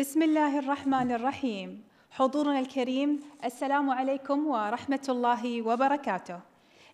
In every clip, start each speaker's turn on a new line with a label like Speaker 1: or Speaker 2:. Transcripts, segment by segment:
Speaker 1: بسم الله الرحمن الرحيم. حضورنا الكريم السلام عليكم ورحمة الله وبركاته.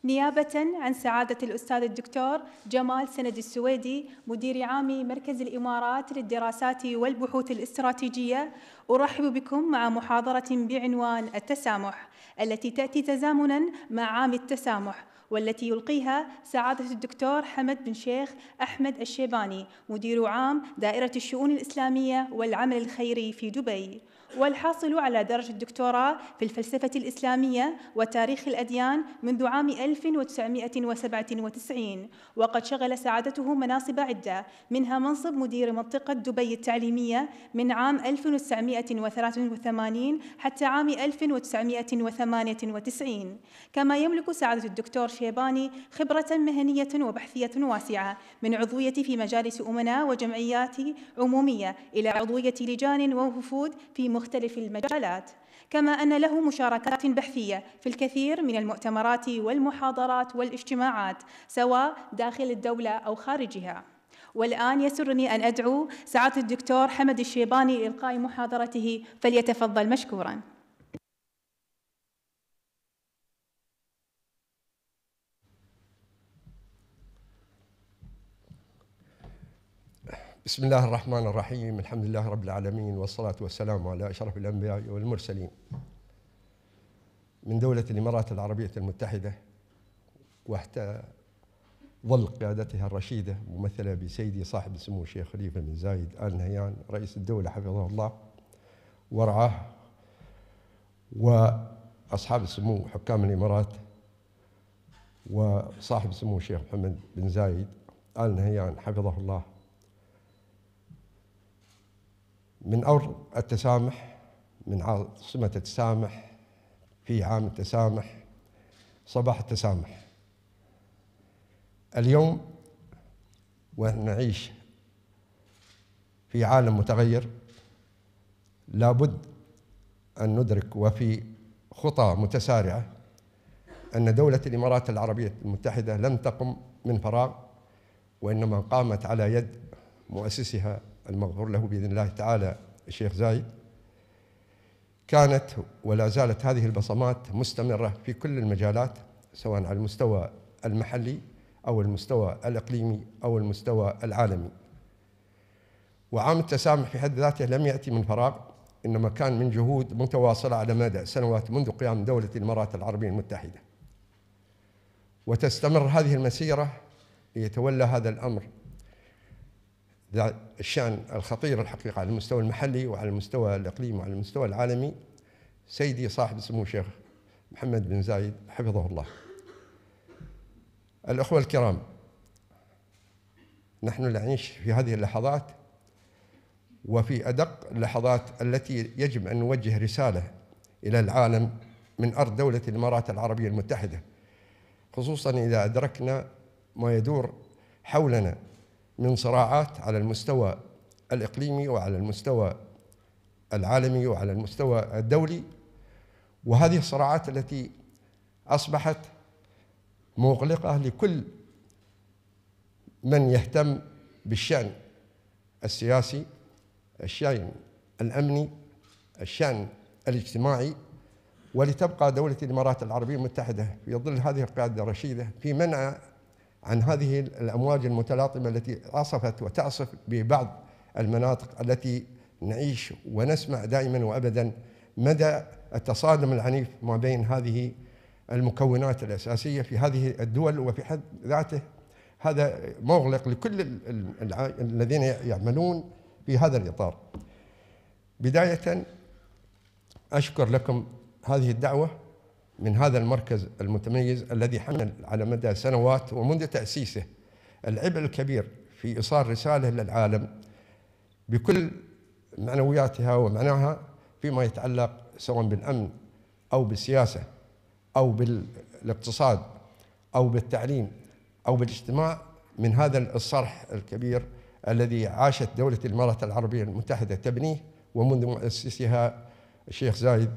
Speaker 1: نيابة عن سعادة الأستاذ الدكتور جمال سند السويدي مدير عام مركز الإمارات للدراسات والبحوث الاستراتيجية أرحب بكم مع محاضرة بعنوان التسامح التي تأتي تزامنا مع عام التسامح. والتي يلقيها سعادة الدكتور حمد بن شيخ أحمد الشيباني مدير عام دائرة الشؤون الإسلامية والعمل الخيري في دبي. والحاصل على درجة الدكتوراه في الفلسفة الإسلامية وتاريخ الأديان منذ عام 1997 وقد شغل سعادته مناصب عدة منها منصب مدير منطقة دبي التعليمية من عام 1983 حتى عام 1998 كما يملك سعادة الدكتور شيباني خبرة مهنية وبحثية واسعة من عضوية في مجالس أمناء وجمعيات عمومية إلى عضوية لجان ووفود في مختلف المجالات كما أن له مشاركات بحثية في الكثير من المؤتمرات والمحاضرات والاجتماعات سواء داخل الدولة أو خارجها. والآن يسرني أن أدعو سعادة الدكتور حمد الشيباني لإلقاء محاضرته فليتفضل مشكوراً.
Speaker 2: بسم الله الرحمن الرحيم الحمد لله رب العالمين والصلاة والسلام على أشرف الأنبياء والمرسلين من دولة الإمارات العربية المتحدة وحتى ظل قيادتها الرشيدة ممثلة بسيدي صاحب السمو الشيخ خليفة بن زايد آل نهيان رئيس الدولة حفظه الله ورعاه وأصحاب السمو حكام الإمارات وصاحب السمو الشيخ محمد بن زايد آل نهيان حفظه الله من أرض التسامح من عاصمة التسامح في عام التسامح صباح التسامح. اليوم ونعيش في عالم متغير لابد أن ندرك وفي خطى متسارعة أن دولة الإمارات العربية المتحدة لم تقم من فراغ وإنما قامت على يد مؤسسها المغفور له بإذن الله تعالى الشيخ زايد كانت ولا زالت هذه البصمات مستمرة في كل المجالات سواء على المستوى المحلي أو المستوى الإقليمي أو المستوى العالمي. وعام التسامح في حد ذاته لم يأتي من فراغ إنما كان من جهود متواصلة على مدى سنوات منذ قيام دولة الإمارات العربية المتحدة. وتستمر هذه المسيرة ليتولى هذا الأمر الشأن الخطير الحقيقة على المستوى المحلي وعلى المستوى الإقليمي وعلى المستوى العالمي. سيدي صاحب السمو الشيخ محمد بن زايد حفظه الله. الأخوة الكرام نحن نعيش في هذه اللحظات وفي أدق اللحظات التي يجب أن نوجه رسالة إلى العالم من أرض دولة الإمارات العربية المتحدة خصوصا إذا أدركنا ما يدور حولنا من صراعات على المستوى الإقليمي وعلى المستوى العالمي وعلى المستوى الدولي وهذه الصراعات التي أصبحت مغلقة لكل من يهتم بالشأن السياسي الشأن الأمني الشأن الاجتماعي ولتبقى دولة الإمارات العربية المتحدة في ظل هذه القيادة الرشيدة في منع عن هذه الأمواج المتلاطمة التي عصفت وتعصف ببعض المناطق التي نعيش ونسمع دائما وابدا مدى التصادم العنيف ما بين هذه المكونات الأساسية في هذه الدول وفي حد ذاته هذا مغلق لكل الذين يعملون في هذا الإطار. بداية أشكر لكم هذه الدعوة من هذا المركز المتميز الذي حمل على مدى سنوات ومنذ تأسيسه. العبء الكبير في إيصال رسالة للعالم بكل معنوياتها ومعناها فيما يتعلق سواء بالأمن أو بالسياسة أو بالاقتصاد أو بالتعليم أو بالاجتماع من هذا الصرح الكبير الذي عاشت دولة الإمارات العربية المتحدة تبنيه ومنذ مؤسسها الشيخ زايد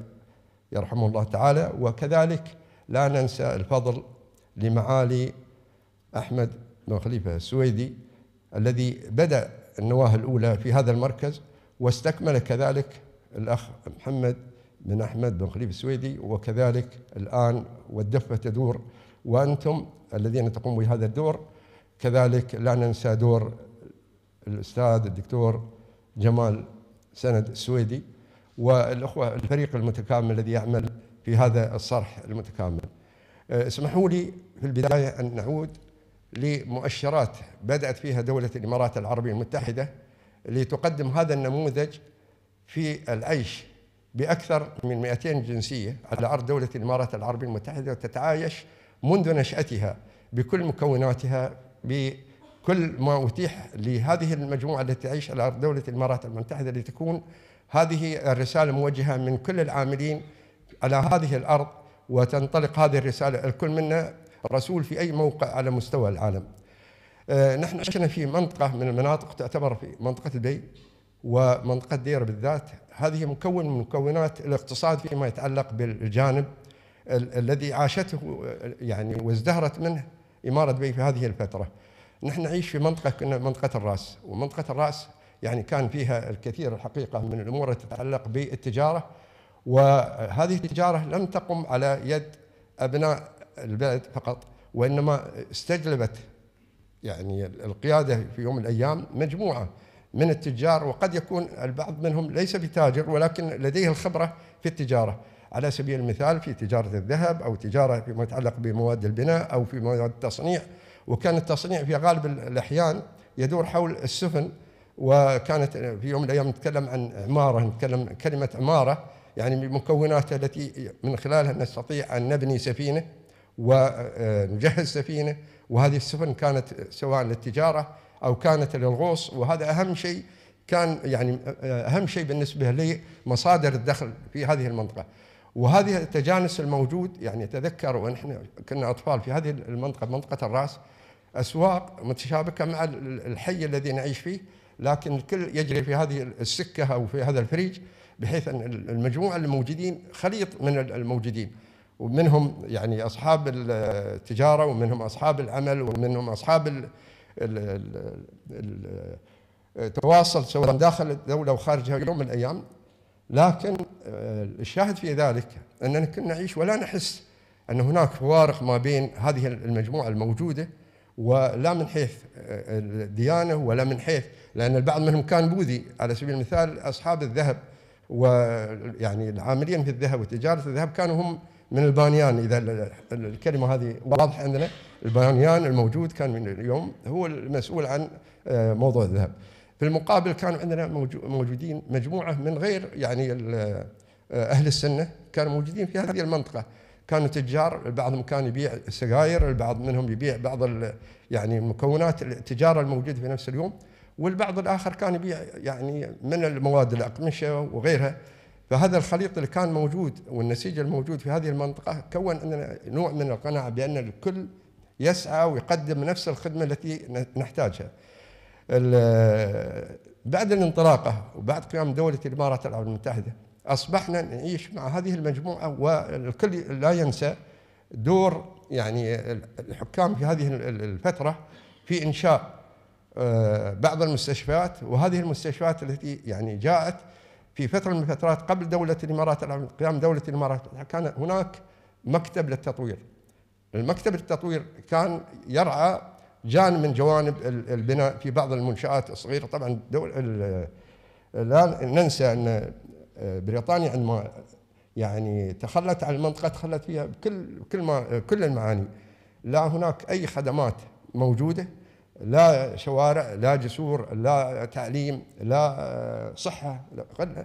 Speaker 2: يرحمه الله تعالى. وكذلك لا ننسى الفضل لمعالي أحمد بن خليفة السويدي الذي بدأ النواة الأولى في هذا المركز واستكمل كذلك الأخ محمد بن أحمد بن خليفة السويدي وكذلك الآن والدفة تدور. وأنتم الذين تقوموا بهذا الدور كذلك لا ننسى دور الأستاذ الدكتور جمال سند السويدي. والأخوة الفريق المتكامل الذي يعمل في هذا الصرح المتكامل. أه، اسمحوا لي في البداية أن نعود لمؤشرات بدأت فيها دولة الإمارات العربية المتحدة لتقدم هذا النموذج في العيش بأكثر من 200 جنسية على أرض دولة الإمارات العربية المتحدة وتتعايش منذ نشأتها بكل مكوناتها بكل ما أتيح لهذه المجموعة التي تعيش على أرض دولة الإمارات المتحدة لتكون هذه الرسالة موجهة من كل العاملين على هذه الأرض وتنطلق هذه الرسالة الكل منا رسول في أي موقع على مستوى العالم. آه، نحن عشنا في منطقة من المناطق تعتبر في منطقة دبي ومنطقة ديرة بالذات. هذه مكون من مكونات الاقتصاد فيما يتعلق بالجانب الذي عاشته يعني وازدهرت منه إمارة دبي في هذه الفترة. نحن نعيش في منطقة كنا منطقة الرأس ومنطقة الرأس يعني كان فيها الكثير الحقيقة من الأمور تتعلق بالتجارة وهذه التجارة لم تقم على يد أبناء البلد فقط وإنما استجلبت يعني القيادة في يوم من الأيام مجموعة من التجار وقد يكون البعض منهم ليس بتاجر ولكن لديه الخبرة في التجارة. على سبيل المثال في تجارة الذهب أو تجارة فيما يتعلق بمواد البناء أو في مواد التصنيع وكان التصنيع في غالب الأحيان يدور حول السفن وكانت في يوم من الأيام نتكلم عن عمارة نتكلم كلمة عمارة يعني بمكوناتها التي من خلالها نستطيع أن نبني سفينة ونجهز سفينة وهذه السفن كانت سواء للتجارة أو كانت للغوص وهذا أهم شيء كان يعني أهم شيء بالنسبة لمصادر الدخل في هذه المنطقة. وهذه التجانس الموجود يعني تذكر ونحن كنا أطفال في هذه المنطقة منطقة الرأس أسواق متشابكة مع الحي الذي نعيش فيه. لكن الكل يجري في هذه السكة أو في هذا الفريج بحيث أن المجموعة الموجودين خليط من الموجودين. ومنهم يعني أصحاب التجارة ومنهم أصحاب العمل ومنهم أصحاب التواصل سواء داخل الدولة وخارجها يوم من الأيام. لكن آه، الشاهد في ذلك أننا كنا نعيش ولا نحس أن هناك فوارق ما بين هذه المجموعة الموجودة ولا من حيث آه، الديانة ولا من حيث لأن البعض منهم كان بوذي. على سبيل المثال أصحاب الذهب ويعني العاملين في الذهب وتجارة الذهب كانوا هم من البانيان. إذا الكلمة هذه واضحة عندنا. البانيان الموجود كان من اليوم هو المسؤول عن آه، موضوع الذهب. في المقابل كانوا عندنا موجودين مجموعة من غير يعني آه، أهل السنة كانوا موجودين في هذه المنطقة. كانوا تجار بعضهم كان يبيع سجاير البعض منهم يبيع بعض يعني مكونات التجارة الموجودة في نفس اليوم. والبعض الآخر كان يبيع يعني من المواد الأقمشة وغيرها. فهذا الخليط اللي كان موجود والنسيج الموجود في هذه المنطقة كون عندنا نوع من القناعة بأن الكل يسعى ويقدم نفس الخدمة التي نحتاجها. بعد الانطلاقة وبعد قيام دولة الإمارات العربية المتحدة أصبحنا نعيش مع هذه المجموعة والكل لا ينسى دور يعني الحكام في هذه الفترة في إنشاء آه، بعض المستشفيات وهذه المستشفيات التي يعني جاءت في فترة من الفترات قبل دولة الإمارات قيام دولة الإمارات. كان هناك مكتب للتطوير. المكتب للتطوير كان يرعى جانب من جوانب البناء في بعض المنشآت الصغيرة. طبعا دول لا ننسى أن آه، بريطانيا عندما يعني تخلت عن المنطقة تخلت فيها بكل كل ما كل المعاني. لا هناك أي خدمات موجودة لا شوارع لا جسور لا تعليم لا آه، صحة.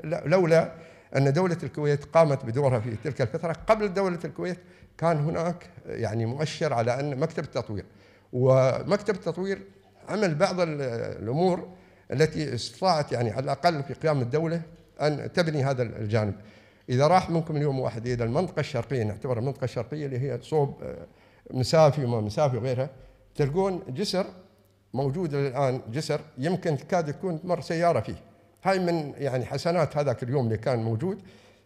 Speaker 2: لولا أن دولة الكويت قامت بدورها في تلك الفترة قبل دولة الكويت كان هناك يعني مؤشر على أن مكتب التطوير ومكتب التطوير عمل بعض الأمور التي استطاعت يعني على الأقل في قيام الدولة أن تبني هذا الجانب. إذا راح منكم اليوم واحد إلى المنطقة الشرقية نعتبر المنطقة الشرقية اللي هي صوب آه، مسافي وما مسافي وغيرها تلقون جسر موجود الآن جسر يمكن تكاد يكون تمر سيارة فيه. هاي من يعني حسنات هذاك اليوم اللي كان موجود.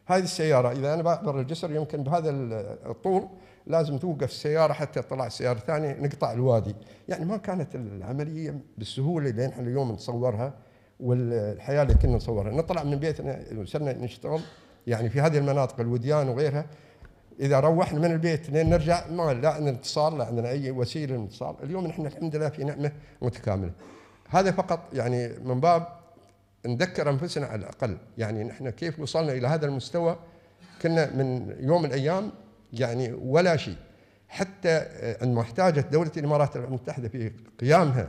Speaker 2: هذه السيارة إذا أنا بعبر الجسر يمكن بهذا الطول لازم توقف السيارة حتى تطلع السيارة الثانية نقطع الوادي. يعني ما كانت العملية بالسهولة اللي نحن اليوم نتصورها والحياة اللي كنا نصورها. نطلع من بيتنا وصرنا نشتغل يعني في هذه المناطق الوديان وغيرها. إذا روحنا من البيت لين نرجع ما لا عندنا اتصال لا عندنا أي وسيلة للاتصال اليوم نحن الحمد لله في نعمة متكاملة. هذا فقط يعني من باب نذكر أنفسنا على الأقل. يعني نحن كيف وصلنا إلى هذا المستوى؟ كنا من يوم من الأيام يعني ولا شيء. حتى عندما احتاجت دولة الإمارات المتحدة في قيامها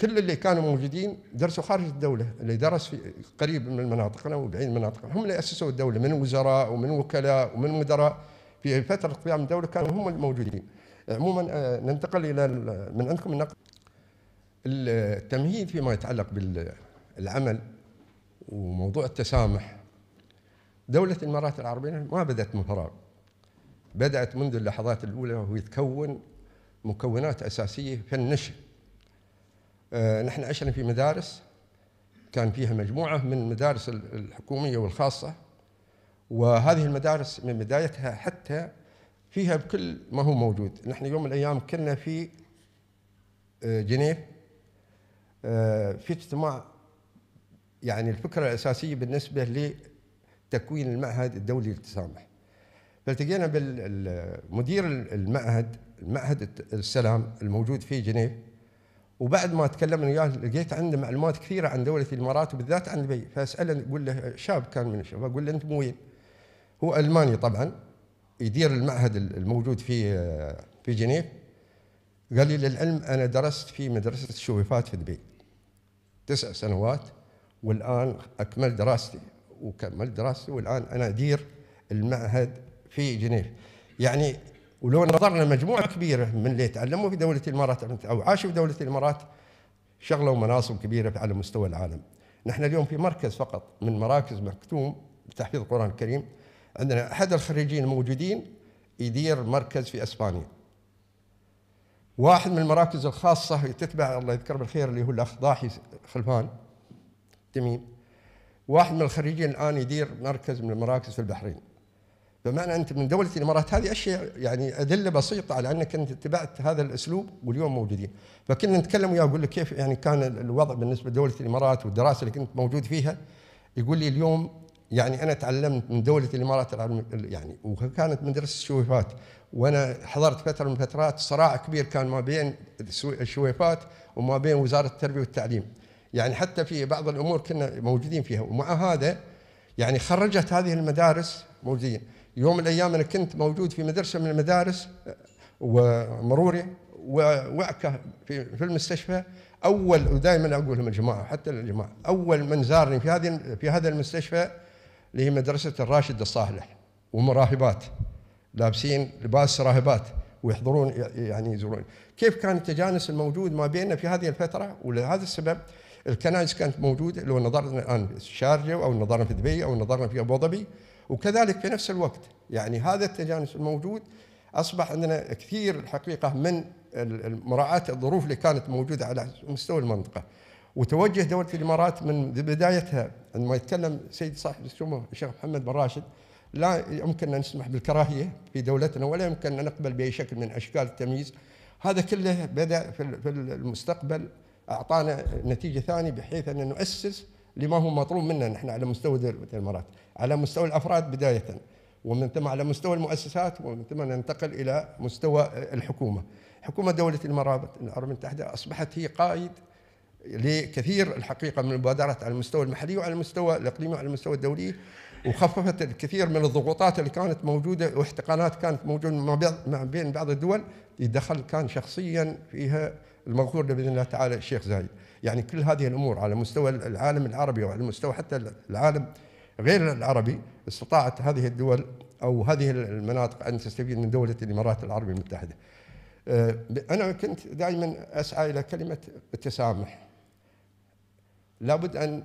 Speaker 2: كل اللي كانوا موجودين درسوا خارج الدولة اللي درس في قريب من مناطقنا وبعيد من مناطقنا هم اللي أسسوا الدولة من وزراء ومن وكلاء ومن مدراء. في فترة قيام الدولة كانوا هم الموجودين. عموما آه، ننتقل إلى من عندكم النقل التمهيد فيما يتعلق بالعمل وموضوع التسامح. دولة الإمارات العربية ما بدأت من فراغ. بدأت منذ اللحظات الأولى وهو يتكون مكونات أساسية في النشأ نحن عشنا في مدارس كان فيها مجموعة من المدارس الحكومية والخاصة وهذه المدارس من بدايتها حتى فيها بكل ما هو موجود. نحن يوم من الأيام كنا في آه، جنيف آه، في اجتماع يعني الفكرة الأساسية بالنسبة لتكوين المعهد الدولي للتسامح. فالتقينا بالمدير المعهد المعهد السلام الموجود في جنيف وبعد ما تكلمنا وياه لقيت عنده معلومات كثيرة عن دولة الإمارات وبالذات عن دبي. فأسأله أقول له شاب كان من الشباب أقول له أنت وين؟ هو ألماني طبعا يدير المعهد الموجود في في جنيف. قال لي للعلم أنا درست في مدرسة الشويفات في دبي تسع سنوات والآن أكمل دراستي وكملت دراستي والآن أنا أدير المعهد في جنيف. يعني ولو نظرنا مجموعه كبيرة من اللي تعلموا في دولة الإمارات أو عاشوا في دولة الإمارات شغلوا مناصب كبيرة على مستوى العالم. نحن اليوم في مركز فقط من مراكز مكتوم لتحفيظ القرآن الكريم عندنا أحد الخريجين الموجودين يدير مركز في إسبانيا. واحد من المراكز الخاصة تتبع الله يذكره بالخير اللي هو الأخ ضاحي خلفان تميم. واحد من الخريجين الآن يدير مركز من المراكز في البحرين. بمعنى أنت من دوله الامارات هذه أشياء يعني أدلة بسيطة على أنك أنت اتبعت هذا الأسلوب واليوم موجودين. فكنا نتكلم وياه أقول له كيف يعني كان الوضع بالنسبة لدولة الإمارات والدراسة اللي كنت موجود فيها. يقول لي اليوم يعني أنا تعلمت من دولة الإمارات يعني وكانت مدرسة الشويفات. وأنا حضرت فترة من فترات صراع كبير كان ما بين الشويفات وما بين وزارة التربية والتعليم. يعني حتى في بعض الأمور كنا موجودين فيها. ومع هذا يعني خرجت هذه المدارس موجودين. يوم من الأيام أنا كنت موجود في مدرسة من المدارس ومروري ووعكه في في المستشفى. اول ودائما أقول لهم الجماعة حتى الجماعة أول من زارني في هذه في هذا المستشفى اللي هي مدرسة الراشد الصالح ومراهبات لابسين لباس راهبات ويحضرون يعني يزورون. كيف كان التجانس الموجود ما بيننا في هذه الفترة؟ ولهذا السبب الكنائس كانت موجودة لو نظرنا الآن في الشارجه أو نظرنا في دبي أو نظرنا في أبو ظبي. وكذلك في نفس الوقت. يعني هذا التجانس الموجود أصبح عندنا كثير الحقيقة من مراعاه الظروف اللي كانت موجودة على مستوى المنطقة. وتوجه دولة الإمارات من بدايتها عندما يتكلم سيد صاحب السمو الشيخ محمد بن راشد لا يمكن أن نسمح بالكراهية في دولتنا ولا يمكن أن نقبل بأي شكل من أشكال التمييز. هذا كله بدأ في المستقبل أعطانا نتيجة ثانية بحيث أن نؤسس لما هو مطلوب منا نحن على مستوى دولة الإمارات. على مستوى الأفراد بداية ومن ثم على مستوى المؤسسات ومن ثم ننتقل إلى مستوى الحكومة. حكومة دولة الامارات العربيه المتحده أصبحت هي قائد لكثير الحقيقة من المبادرات على المستوى المحلي وعلى المستوى الإقليمي وعلى المستوى الدولي وخففت الكثير من الضغوطات اللي كانت موجودة واحتقانات كانت موجودة ما بين بعض الدول يدخل كان شخصيا فيها المغفور باذن الله تعالى الشيخ زايد. يعني كل هذه الأمور على مستوى العالم العربي وعلى مستوى حتى العالم غير العربي استطاعت هذه الدول أو هذه المناطق أن تستفيد من دولة الإمارات العربية المتحدة. آه، أنا كنت دائما أسعى إلى كلمة التسامح. لابد أن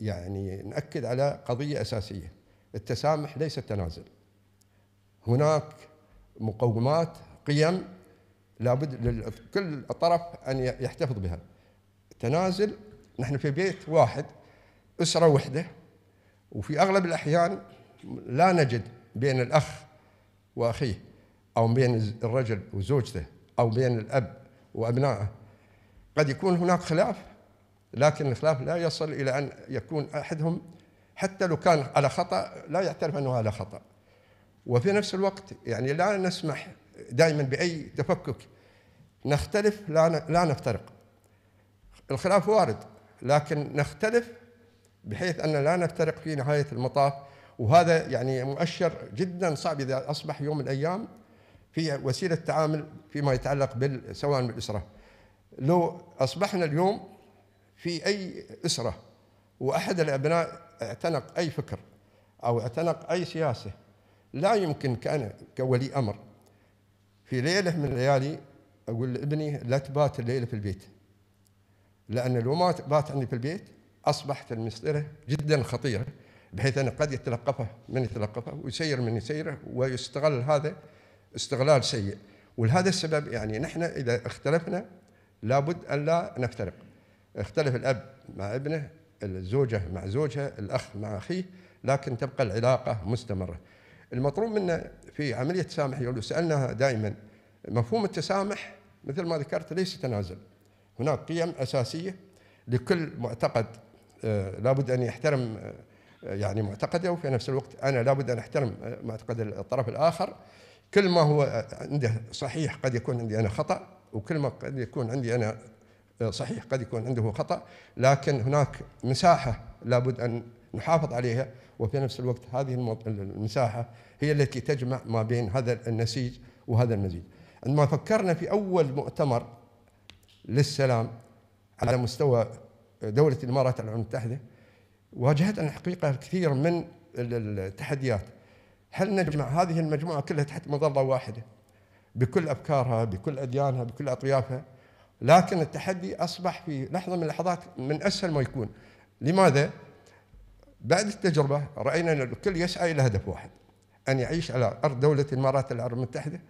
Speaker 2: يعني نأكد على قضية أساسية. التسامح ليس التنازل. هناك مقومات قيم لابد لكل طرف أن يحتفظ بها. تنازل نحن في بيت واحد أسرة وحدة وفي أغلب الأحيان لا نجد بين الأخ وأخيه أو بين الرجل وزوجته أو بين الأب وأبنائه. قد يكون هناك خلاف لكن الخلاف لا يصل إلى أن يكون أحدهم حتى لو كان على خطأ لا يعترف أنه على خطأ. وفي نفس الوقت يعني لا نسمح دائما بأي تفكك. نختلف لا لا نفترق. الخلاف وارد لكن نختلف بحيث أن لا نفترق في نهاية المطاف. وهذا يعني مؤشر جدا صعب إذا أصبح يوم من الأيام في وسيلة تعامل فيما يتعلق بال سواء بالأسرة. لو أصبحنا اليوم في أي أسرة وأحد الأبناء اعتنق أي فكر أو اعتنق أي سياسة لا يمكن كأنا كولي أمر. في ليلة من الليالي أقول لابني لا تبات الليلة في البيت لأن لو ما بات عندي في البيت أصبحت المسألة جدا خطيرة بحيث أنه قد يتلقفه من يتلقفه ويسير من يسيره ويستغل هذا استغلال سيء. ولهذا السبب يعني نحن إذا اختلفنا لابد أن لا نفترق. اختلف الأب مع ابنه الزوجة مع زوجها الأخ مع أخيه لكن تبقى العلاقة مستمرة. المطلوب منا في عملية التسامح يقول سألناها دائما مفهوم التسامح مثل ما ذكرت ليس تنازل. هناك قيم أساسية لكل معتقد لابد أن يحترم آه، يعني معتقده وفي نفس الوقت أنا لابد أن أحترم آه، معتقد الطرف الآخر. كل ما هو عنده صحيح قد يكون عندي أنا خطأ وكل ما قد يكون عندي أنا صحيح قد يكون عنده خطأ. لكن هناك مساحة لابد أن نحافظ عليها وفي نفس الوقت هذه المساحة هي التي تجمع ما بين هذا النسيج وهذا المزيج عندما فكرنا في أول مؤتمر للسلام على مستوى دولة الإمارات العربية المتحدة واجهتنا الحقيقة الكثير من التحديات. هل نجمع هذه المجموعة كلها تحت مظلة واحدة؟ بكل أفكارها بكل أديانها بكل أطيافها. لكن التحدي أصبح في لحظة من اللحظات من أسهل ما يكون. لماذا؟ بعد التجربة رأينا أن الكل يسعى إلى هدف واحد أن يعيش على أرض دولة الإمارات العربية المتحدة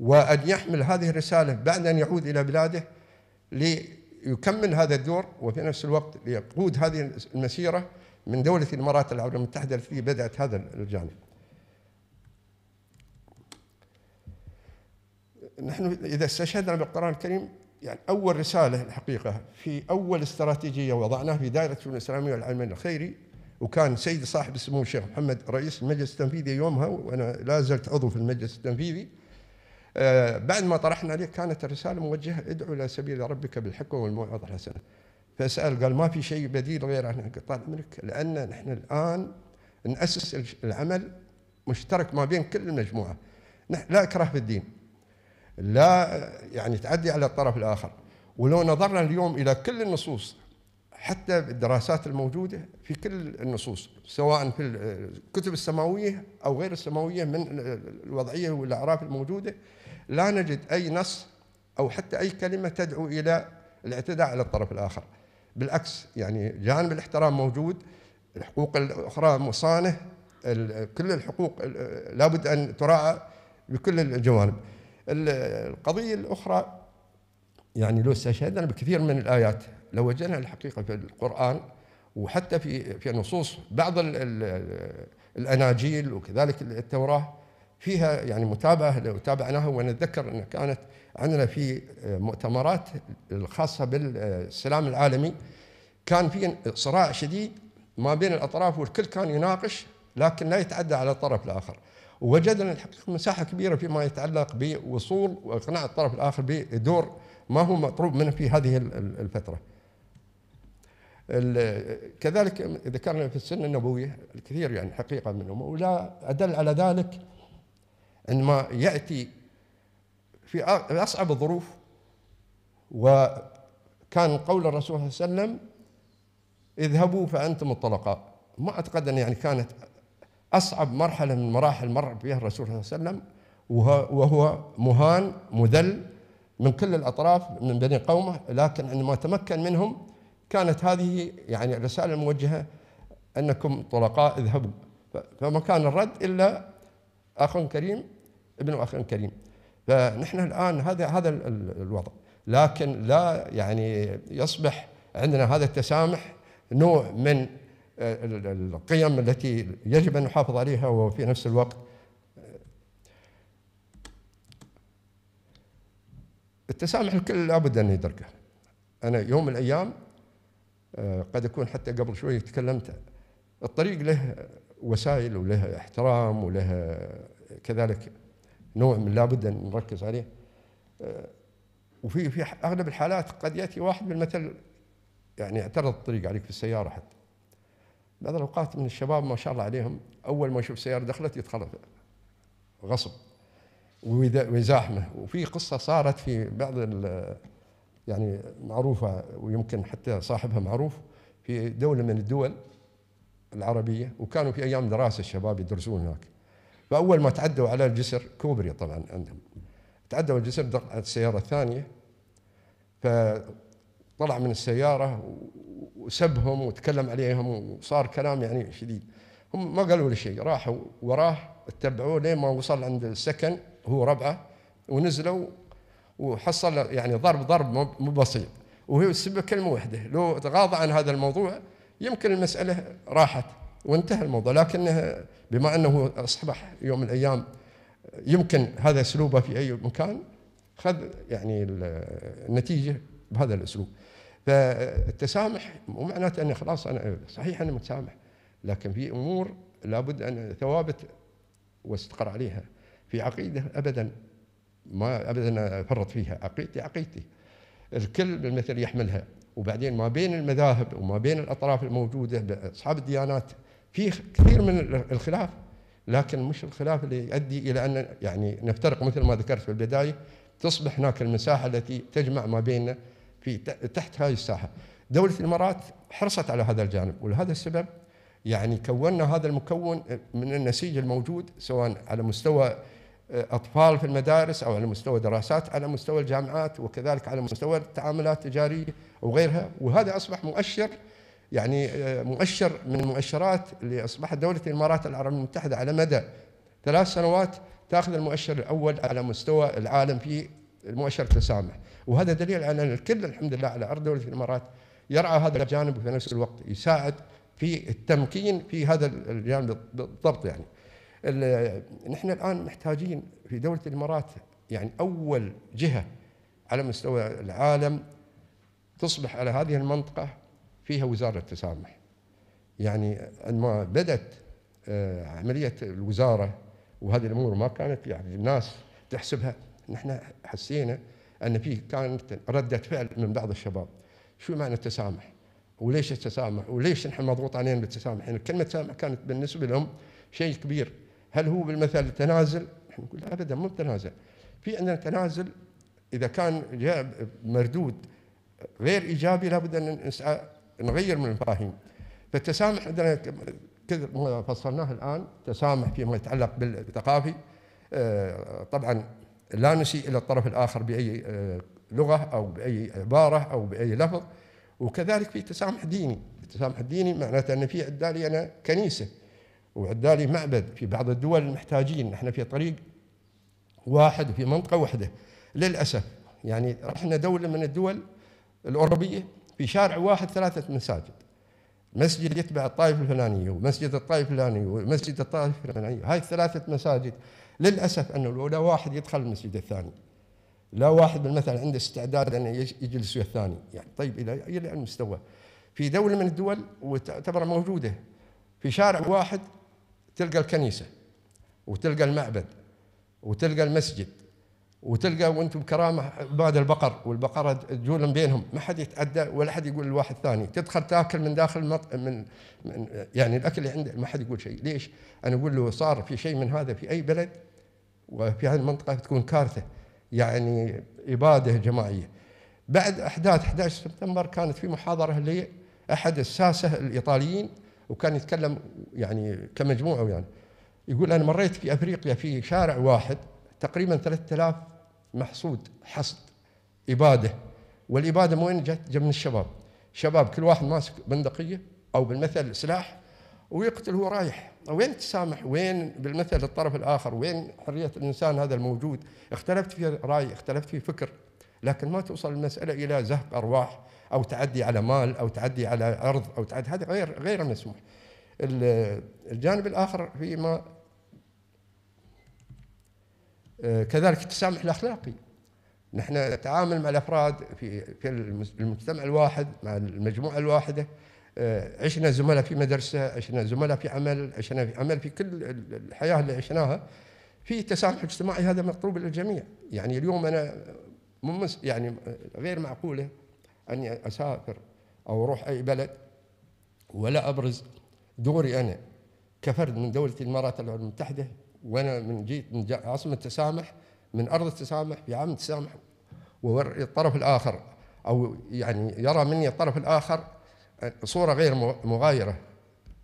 Speaker 2: وأن يحمل هذه الرسالة بعد أن يعود إلى بلاده ليكمل هذا الدور وفي نفس الوقت ليقود هذه المسيرة من دولة الإمارات العربية المتحدة التي بدأت هذا الجانب. نحن إذا استشهدنا بالقرآن الكريم يعني أول رسالة الحقيقة في أول استراتيجية وضعناها في دائرة الشؤون الإسلامية والعلم الخيري وكان سيد صاحب السمو الشيخ محمد رئيس المجلس التنفيذي يومها وأنا لا زلت عضو في المجلس التنفيذي بعد ما طرحنا عليه كانت الرسالة موجهة ادعو إلى سبيل ربك بالحكمة والموعظة الحسنة. فسأل قال ما في شيء بديل غير أن قطاع عمرك لأن نحن الآن نأسس العمل مشترك ما بين كل المجموعة. لا إكراه في الدين لا يعني تعدي على الطرف الآخر. ولو نظرنا اليوم إلى كل النصوص حتى الدراسات الموجودة في كل النصوص سواء في الكتب السماوية أو غير السماوية من الوضعية والأعراف الموجودة لا نجد أي نص أو حتى أي كلمة تدعو إلى الاعتداء على الطرف الآخر. بالعكس يعني جانب الاحترام موجود الحقوق الأخرى مصانة كل الحقوق لابد أن تراعى بكل الجوانب. القضية الأخرى يعني لو استشهدنا بكثير من الآيات لو وجدنا الحقيقة في القرآن وحتى في في نصوص بعض الأناجيل وكذلك التوراة فيها يعني متابعة لو تابعناها ونتذكر أن كانت عندنا في مؤتمرات الخاصة بالسلام العالمي. كان في صراع شديد ما بين الأطراف والكل كان يناقش لكن لا يتعدى على الطرف الآخر. ووجدنا الحقيقة مساحة كبيرة فيما يتعلق بوصول وإقناع الطرف الآخر بدور ما هو مطلوب منه في هذه الفترة. كذلك ذكرنا في السنة النبوية الكثير يعني حقيقة منهم ولا أدل على ذلك عندما يأتي في أصعب الظروف وكان قول الرسول صلى الله عليه وسلم اذهبوا فأنتم الطلقاء. ما أعتقد أن يعني كانت أصعب مرحلة من مراحل مر بها الرسول صلى الله عليه وسلم وهو مهان مذل من كل الأطراف من بني قومة لكن عندما تمكن منهم كانت هذه يعني الرسالة الموجهة أنكم طلقاء اذهبوا. فما كان الرد إلا أخ كريم ابن أخ كريم فنحن الآن هذا هذا الوضع. لكن لا يعني يصبح عندنا هذا التسامح نوع من القيم التي يجب أن نحافظ عليها وفي نفس الوقت التسامح الكل لابد أن يدركه. أنا يوم من الأيام آه، قد أكون حتى قبل شوي تكلمت الطريق له وسائل وله احترام وله كذلك نوع من لابد أن نركز عليه. آه، وفي في أغلب الحالات قد يأتي واحد بالمثل يعني اعترض الطريق عليك في السيارة حتى. بعض الأوقات من الشباب ما شاء الله عليهم أول ما يشوف سيارة دخلت يدخل غصب ويزاحمه. وفي قصة صارت في بعض يعني معروفة ويمكن حتى صاحبها معروف في دولة من الدول العربية وكانوا في أيام دراسة الشباب يدرسون هناك. فأول ما تعدوا على الجسر كوبري طبعا عندهم. تعدوا الجسر دخلت السيارة الثانية فطلع من السيارة وسبهم وتكلم عليهم وصار كلام يعني شديد. هم ما قالوا له شيء راحوا وراه اتبعوه لين ما وصل عند السكن هو ربعة ونزلوا وحصل يعني ضرب ضرب مو بسيط. وهو السبب كلمة واحدة لو تغاضى عن هذا الموضوع يمكن المسألة راحت. وانتهى الموضوع. لكنه بما أنه أصبح يوم من الأيام يمكن هذا أسلوبه في أي مكان خذ يعني النتيجة بهذا الأسلوب. فالتسامح مو معناته أني خلاص أنا صحيح أنا متسامح لكن في أمور لابد أن ثوابت واستقر عليها. في عقيدة ابدا ما ابدا أفرط فيها. عقيدتي عقيدتي. الكل بالمثل يحملها. وبعدين ما بين المذاهب وما بين الأطراف الموجودة اصحاب الديانات في كثير من الخلاف لكن مش الخلاف اللي يؤدي إلى أن يعني نفترق مثل ما ذكرت في البداية تصبح هناك المساحة التي تجمع ما بيننا في تحت هذه الساحة. دولة الإمارات حرصت على هذا الجانب ولهذا السبب يعني كونا هذا المكون من النسيج الموجود سواء على مستوى أطفال في المدارس أو على مستوى دراسات على مستوى الجامعات وكذلك على مستوى التعاملات التجارية وغيرها وهذا أصبح مؤشر يعني آه، مؤشر من المؤشرات اللي اصبحت دولة الإمارات العربية المتحدة على مدى ثلاث سنوات تأخذ المؤشر الأول على مستوى العالم في مؤشر التسامح. وهذا دليل على أن الكل الحمد لله على أرض دولة الإمارات يرعى هذا الجانب وفي نفس الوقت يساعد في التمكين في هذا الجانب بالضبط يعني. نحن الآن محتاجين في دولة الإمارات يعني أول جهة على مستوى العالم تصبح على هذه المنطقة فيها وزارة التسامح. يعني عندما بدأت آه، عملية الوزارة وهذه الأمور ما كانت يعني الناس تحسبها نحن حسينا أن في كانت ردة فعل من بعض الشباب شو معنى التسامح؟ وليش التسامح؟ وليش نحن مضغوط علينا بالتسامح؟ يعني كلمة تسامح كانت بالنسبة لهم شيء كبير هل هو بالمثل تنازل؟ نحن نقول ابدا مو تنازل في عندنا تنازل إذا كان جاء مردود غير إيجابي لابد أن نسعى نغير من المفاهيم. فالتسامح عندنا كذا فصلناه الآن تسامح فيما يتعلق بالثقافي. آه، طبعا لا نسيء إلى الطرف الآخر بأي آه، لغة أو بأي عبارة أو بأي لفظ. وكذلك في تسامح ديني. التسامح الديني معناته أن في عدالي أنا كنيسة وعدالي معبد في بعض الدول محتاجين إحنا في طريق واحد وفي منطقة واحدة. للأسف يعني رحنا دولة من الدول الأوروبية في شارع واحد ثلاثة مساجد. مسجد يتبع الطائفه الفلانيه ومسجد الطائفه الفلانيه ومسجد الطائفه الفلانيه هاي الثلاثه مساجد. للأسف انه لا واحد يدخل المسجد الثاني لا واحد بالمثل عنده استعداد أن يجلس ويا الثاني يعني طيب إلى إلى المستوى في دولة من الدول وتعتبر موجودة في شارع واحد تلقى الكنيسة وتلقى المعبد وتلقى المسجد وتلقى وأنتم بكرامة بعد البقر والبقرة تجول بينهم. ما حد يتعدى ولا حد يقول لواحد ثاني. تدخل تاكل من داخل المط... من, من يعني الأكل اللي عنده ما حد يقول شيء. ليش؟ أنا أقول له صار في شيء من هذا في أي بلد وفي هذه المنطقة تكون كارثة يعني إبادة جماعية. بعد أحداث 11 سبتمبر كانت في محاضرة لاحد الساسة الإيطاليين وكان يتكلم يعني كمجموعة يعني يقول أنا مريت في أفريقيا في شارع واحد تقريبا 3000 محصود حصد إبادة. والإبادة من وين جت؟ جت من الشباب. شباب كل واحد ماسك بندقية أو بالمثل سلاح ويقتل هو رايح. وين التسامح وين بالمثل الطرف الآخر؟ وين حرية الإنسان هذا الموجود؟ اختلفت في رأي اختلفت في فكر. لكن ما توصل المسألة إلى زهق أرواح أو تعدي على مال أو تعدي على ارض أو تعدي هذا غير غير مسموح. الجانب الآخر فيما كذلك التسامح الأخلاقي. نحن نتعامل مع الأفراد في في المجتمع الواحد مع المجموعة الواحدة. آه، عشنا زملاء في مدرسة، عشنا زملاء في عمل، عشنا في عمل في كل الحياة اللي عشناها. في تسامح اجتماعي هذا مطلوب للجميع، يعني اليوم أنا ممس يعني غير معقولة أني أسافر أو أروح أي بلد ولا أبرز دوري أنا كفرد من دولة الإمارات المتحدة. وأنا من جيت من عاصمة التسامح من أرض التسامح في عام التسامح والطرف الآخر أو يعني يرى مني الطرف الآخر صورة غير مغايرة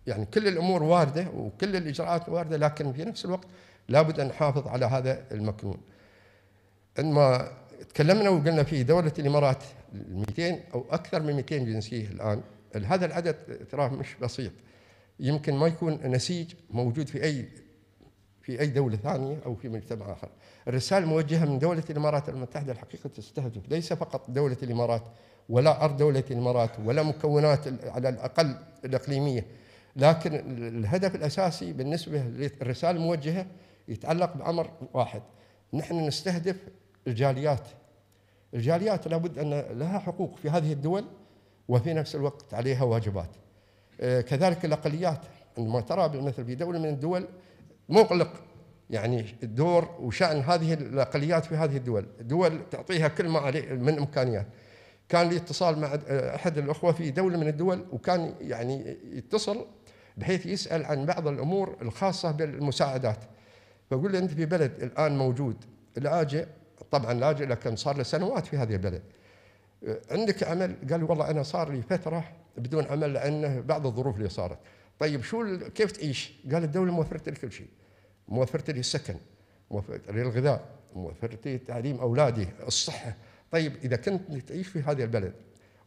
Speaker 2: يعني كل الأمور واردة وكل الإجراءات واردة لكن في نفس الوقت لابد أن نحافظ على هذا المكنون. عندما تكلمنا وقلنا في دولة الإمارات 200 أو أكثر من 200 جنسية الآن هذا العدد تراه مش بسيط يمكن ما يكون نسيج موجود في أي في أي دولة ثانية أو في مجتمع آخر. الرسالة موجهه من دولة الإمارات المتحدة الحقيقة تستهدف. ليس فقط دولة الإمارات ولا أرض دولة الإمارات ولا مكونات على الأقل الإقليمية. لكن الهدف الأساسي بالنسبة للرسالة الموجهة يتعلق بأمر واحد. نحن نستهدف الجاليات. الجاليات لابد أن لها حقوق في هذه الدول وفي نفس الوقت عليها واجبات. آه، كذلك الأقليات. عندما ترى بالمثل في دولة من الدول مغلق يعني الدور وشأن هذه الأقليات في هذه الدول. دول تعطيها كل ما عليه من إمكانيات. كان لي اتصال مع أحد الأخوة في دولة من الدول وكان يعني يتصل بحيث يسأل عن بعض الأمور الخاصة بالمساعدات. فأقول له أنت في بلد الآن موجود. لاجئ طبعا لاجئ لكن صار له سنوات في هذه البلد. عندك عمل؟ قال والله أنا صار لي فترة بدون عمل لأنه بعض الظروف اللي صارت. طيب شو كيف تعيش؟ قال الدولة موفرت لي كل شيء موفرت لي السكن موفرت لي الغذاء موفرت لي تعليم أولادي الصحة طيب إذا كنت تعيش في هذه البلد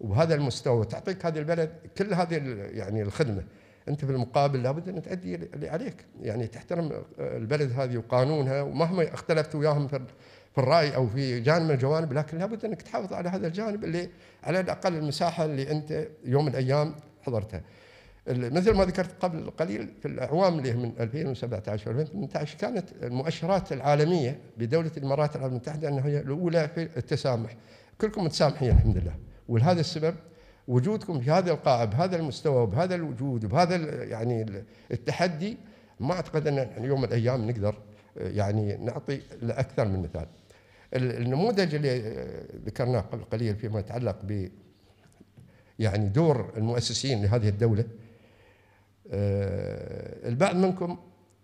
Speaker 2: وبهذا المستوى تعطيك هذه البلد كل هذه يعني الخدمة أنت في المقابل لابد أن تؤدي اللي عليك يعني تحترم البلد هذه وقانونها ومهما اختلفت وياهم في في الرأي أو في جانب من الجوانب لكن لابد أنك تحافظ على هذا الجانب اللي على الأقل المساحة اللي أنت يوم من الأيام حضرتها. مثل ما ذكرت قبل قليل في الأعوام اللي من 2017 و 2018 كانت المؤشرات العالمية بدولة الإمارات العربيه المتحدة أنها هي الأولى في التسامح كلكم متسامحين الحمد لله ولهذا السبب وجودكم في هذه القاعة بهذا المستوى وبهذا الوجود وبهذا يعني التحدي ما أعتقد أن يوم من الأيام نقدر يعني نعطي لأكثر من مثال. النموذج اللي ذكرناه قبل قليل فيما يتعلق ب يعني دور المؤسسين لهذه الدولة آه، البعض منكم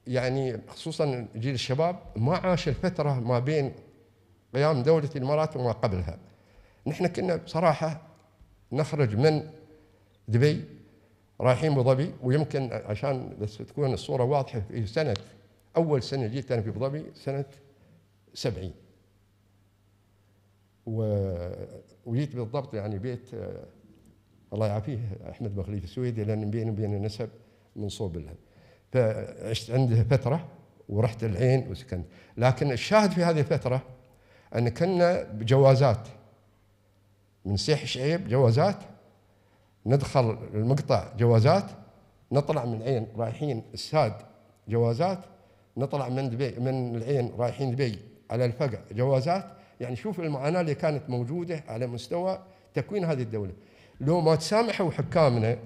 Speaker 2: يعني خصوصا جيل الشباب ما عاش الفترة ما بين قيام دولة الإمارات وما قبلها. نحن كنا بصراحة نخرج من دبي رايحين أبو ظبي ويمكن عشان بس تكون الصورة واضحة في سنة أول سنة جيت أنا في أبو ظبي سنة سبعين. وجيت بالضبط يعني بيت آه، الله يعافيه أحمد بخليفة السويدي لأن بيني وبينه نسب. من صوب لها. فعشت عنده فترة ورحت العين وسكنت. لكن الشاهد في هذه الفترة أن كنا بجوازات. من سيح شعيب جوازات ندخل المقطع جوازات نطلع من العين رايحين الساد جوازات نطلع من دبي من العين رايحين دبي على الفقع جوازات. يعني شوف المعاناة اللي كانت موجودة على مستوى تكوين هذه الدولة. لو ما تسامحوا حكامنا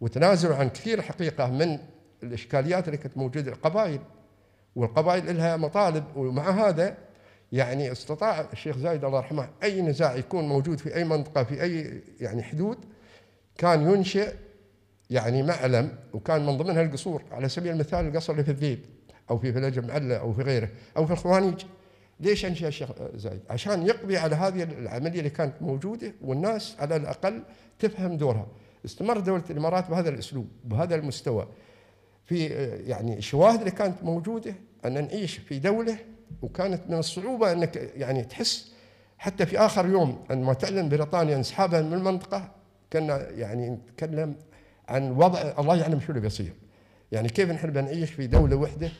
Speaker 2: وتنازلوا عن كثير حقيقة من الإشكاليات اللي كانت موجودة القبائل. والقبائل لها مطالب ومع هذا يعني استطاع الشيخ زايد الله يرحمه أي نزاع يكون موجود في أي منطقة في أي يعني حدود كان ينشئ يعني معلم وكان من ضمنها القصور على سبيل المثال القصر اللي في الذيب أو في فلج معلة أو في غيره أو في الخوانيج. ليش أنشأ الشيخ زايد؟ عشان يقضي على هذه العملية اللي كانت موجودة والناس على الأقل تفهم دورها. استمر دولة الإمارات بهذا الأسلوب بهذا المستوى. في يعني الشواهد اللي كانت موجودة أن نعيش في دولة وكانت من الصعوبة أنك يعني تحس حتى في آخر يوم عندما تعلن بريطانيا انسحابها من المنطقة كنا يعني نتكلم عن وضع الله يعلم شو اللي بيصير. يعني كيف نحن بنعيش في دولة وحدة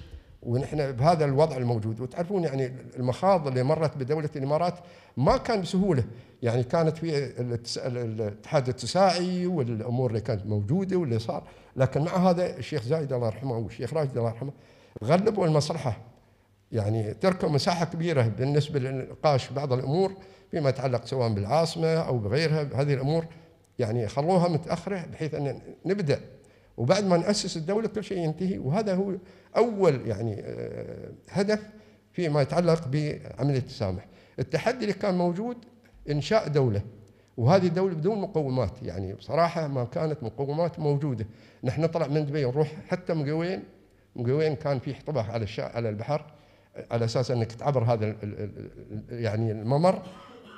Speaker 2: ونحن بهذا الوضع الموجود. وتعرفون يعني المخاض اللي مرت بدولة الإمارات ما كان بسهولة. يعني كانت في الاتحاد التساعي والأمور اللي كانت موجودة واللي صار. لكن مع هذا الشيخ زايد الله يرحمه والشيخ راشد الله يرحمه غلبوا المصلحة. يعني تركوا مساحة كبيرة بالنسبة لنقاش بعض الأمور فيما يتعلق سواء بالعاصمة أو بغيرها. هذه الأمور يعني خلوها متأخرة بحيث أن نبدأ وبعد ما نأسس الدولة كل شيء ينتهي. وهذا هو أول يعني آه، هدف فيما يتعلق بعمليه التسامح. التحدي اللي كان موجود إنشاء دولة. وهذه الدولة بدون مقومات. يعني بصراحة ما كانت مقومات موجودة، نحن نطلع من دبي نروح حتى مقوين. مقوين كان في احتباس على على البحر على أساس إنك تعبر هذا يعني الممر.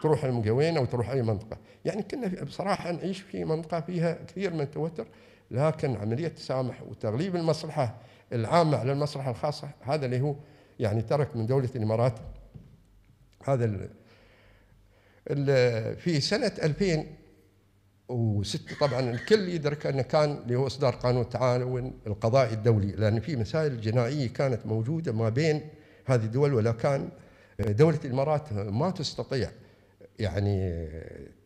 Speaker 2: تروح المقوين أو تروح أي منطقة، يعني كنا بصراحة نعيش في منطقة فيها كثير من التوتر. لكن عملية التسامح وتغليب المصلحة العامة على المصلحة الخاصة هذا اللي هو يعني ترك من دولة الإمارات. هذا ال ال في سنة 2006 طبعا الكل يدرك أنه كان اللي هو إصدار قانون التعاون القضائي الدولي لأن في مسائل جنائية كانت موجودة ما بين هذه الدول ولا كان دولة الإمارات ما تستطيع يعني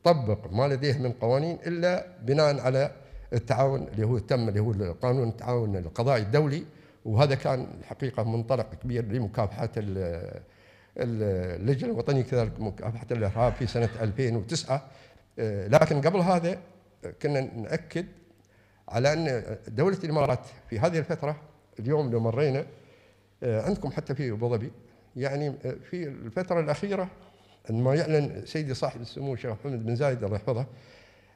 Speaker 2: تطبق ما لديه من قوانين إلا بناء على التعاون اللي هو تم اللي هو قانون التعاون القضائي الدولي وهذا كان الحقيقة منطلق كبير لمكافحة اللجنة الوطنية كذلك مكافحة الإرهاب في سنة 2009 آه، لكن قبل هذا كنا نأكد على أن دولة الإمارات في هذه الفترة اليوم لو مرينا آه، عندكم حتى في أبو ظبي يعني آه، في الفترة الأخيرة عندما يعلن سيدي صاحب السمو الشيخ محمد بن زايد الله يحفظه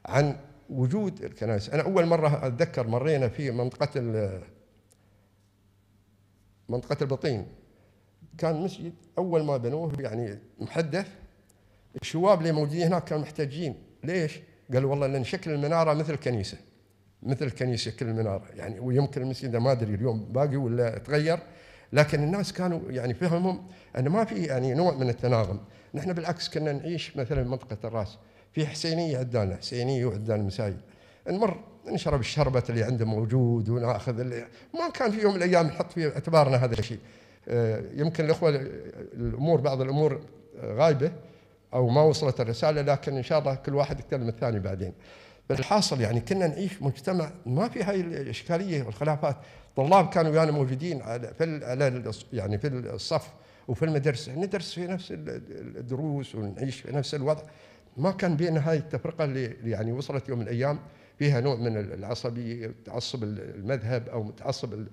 Speaker 2: عن وجود الكنائس. أنا أول مرة أتذكر مرينا في منطقة منطقة البطين. كان مسجد أول ما بنوه يعني محدث. الشباب اللي موجودين هناك كانوا محتاجين ليش؟ قالوا والله لأن شكل المنارة مثل كنيسة. مثل كنيسة شكل المنارة. يعني ويمكن المسجد ما أدري اليوم باقي ولا تغير. لكن الناس كانوا يعني فهمهم أن ما في يعني نوع من التناغم. نحن بالعكس كنا نعيش مثلا منطقة الرأس. في حسينيه عندنا حسينيه وعندنا المساجد نمر نشرب الشربة اللي عنده موجود وناخذ اللي ما كان في يوم من الأيام نحط في اعتبارنا هذا الشيء. آه، يمكن الإخوة الأمور بعض الأمور غايبة أو ما وصلت الرسالة لكن إن شاء الله كل واحد يتكلم الثاني بعدين. بالحاصل يعني كنا نعيش مجتمع ما في هاي الإشكالية والخلافات. طلاب كانوا ويانا موجودين على في يعني في الصف وفي المدرسة. ندرس في نفس الدروس ونعيش في نفس الوضع. ما كان بين هاي التفرقة اللي يعني وصلت يوم من الأيام فيها نوع من العصبيه تعصب المذهب أو تعصب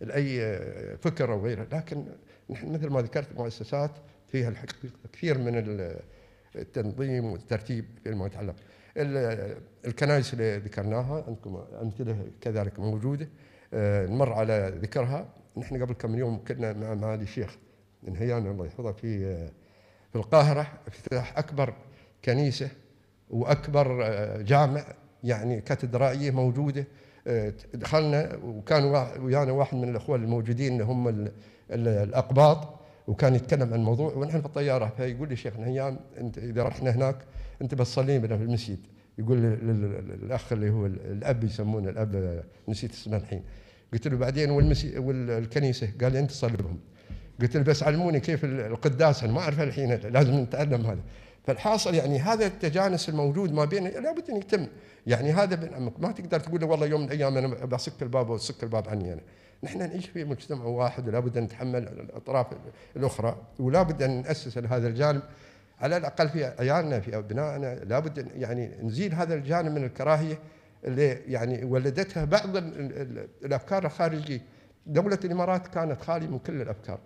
Speaker 2: لاي فكر أو غيره. لكن نحن مثل ما ذكرت مؤسسات فيها الحقيقة كثير من التنظيم والترتيب فيما يتعلق. الكنائس اللي ذكرناها عندكم أمثلة كذلك موجودة. آه، نمر على ذكرها. نحن قبل كم يوم كنا مع معالي الشيخ من هيان الله يحفظه في آه، في القاهرة افتتاح أكبر كنيسة وأكبر آه، جامع يعني كاتدرائية موجودة. آه، دخلنا وكان ويانا واحد من الاخوه الموجودين هم الأقباط وكان يتكلم عن الموضوع. ونحن في الطيارة فيقول لي شيخ نهيان أنت إذا رحنا هناك أنت بس صلي بنا في المسجد. يقول للاخ اللي هو الأب يسمونه الأب نسيت اسمه الحين. قلت له بعدين والكنيسة؟ قال لي أنت صلي بهم قلت له بس علموني كيف القداس أنا ما أعرف الحين لازم نتعلم هذا. فالحاصل يعني هذا التجانس الموجود ما بين لابد أن يتم. يعني هذا ما تقدر تقول والله يوم من الأيام أنا بسك الباب واسك الباب عني أنا. نحن نعيش في مجتمع واحد ولابد أن نتحمل الأطراف الأخرى ولابد أن نأسس هذا الجانب. على الأقل في عيالنا في أبنائنا لابد يعني نزيل هذا الجانب من الكراهية اللي يعني ولدتها بعض الأفكار الخارجية. دولة الإمارات كانت خالية من كل الأفكار.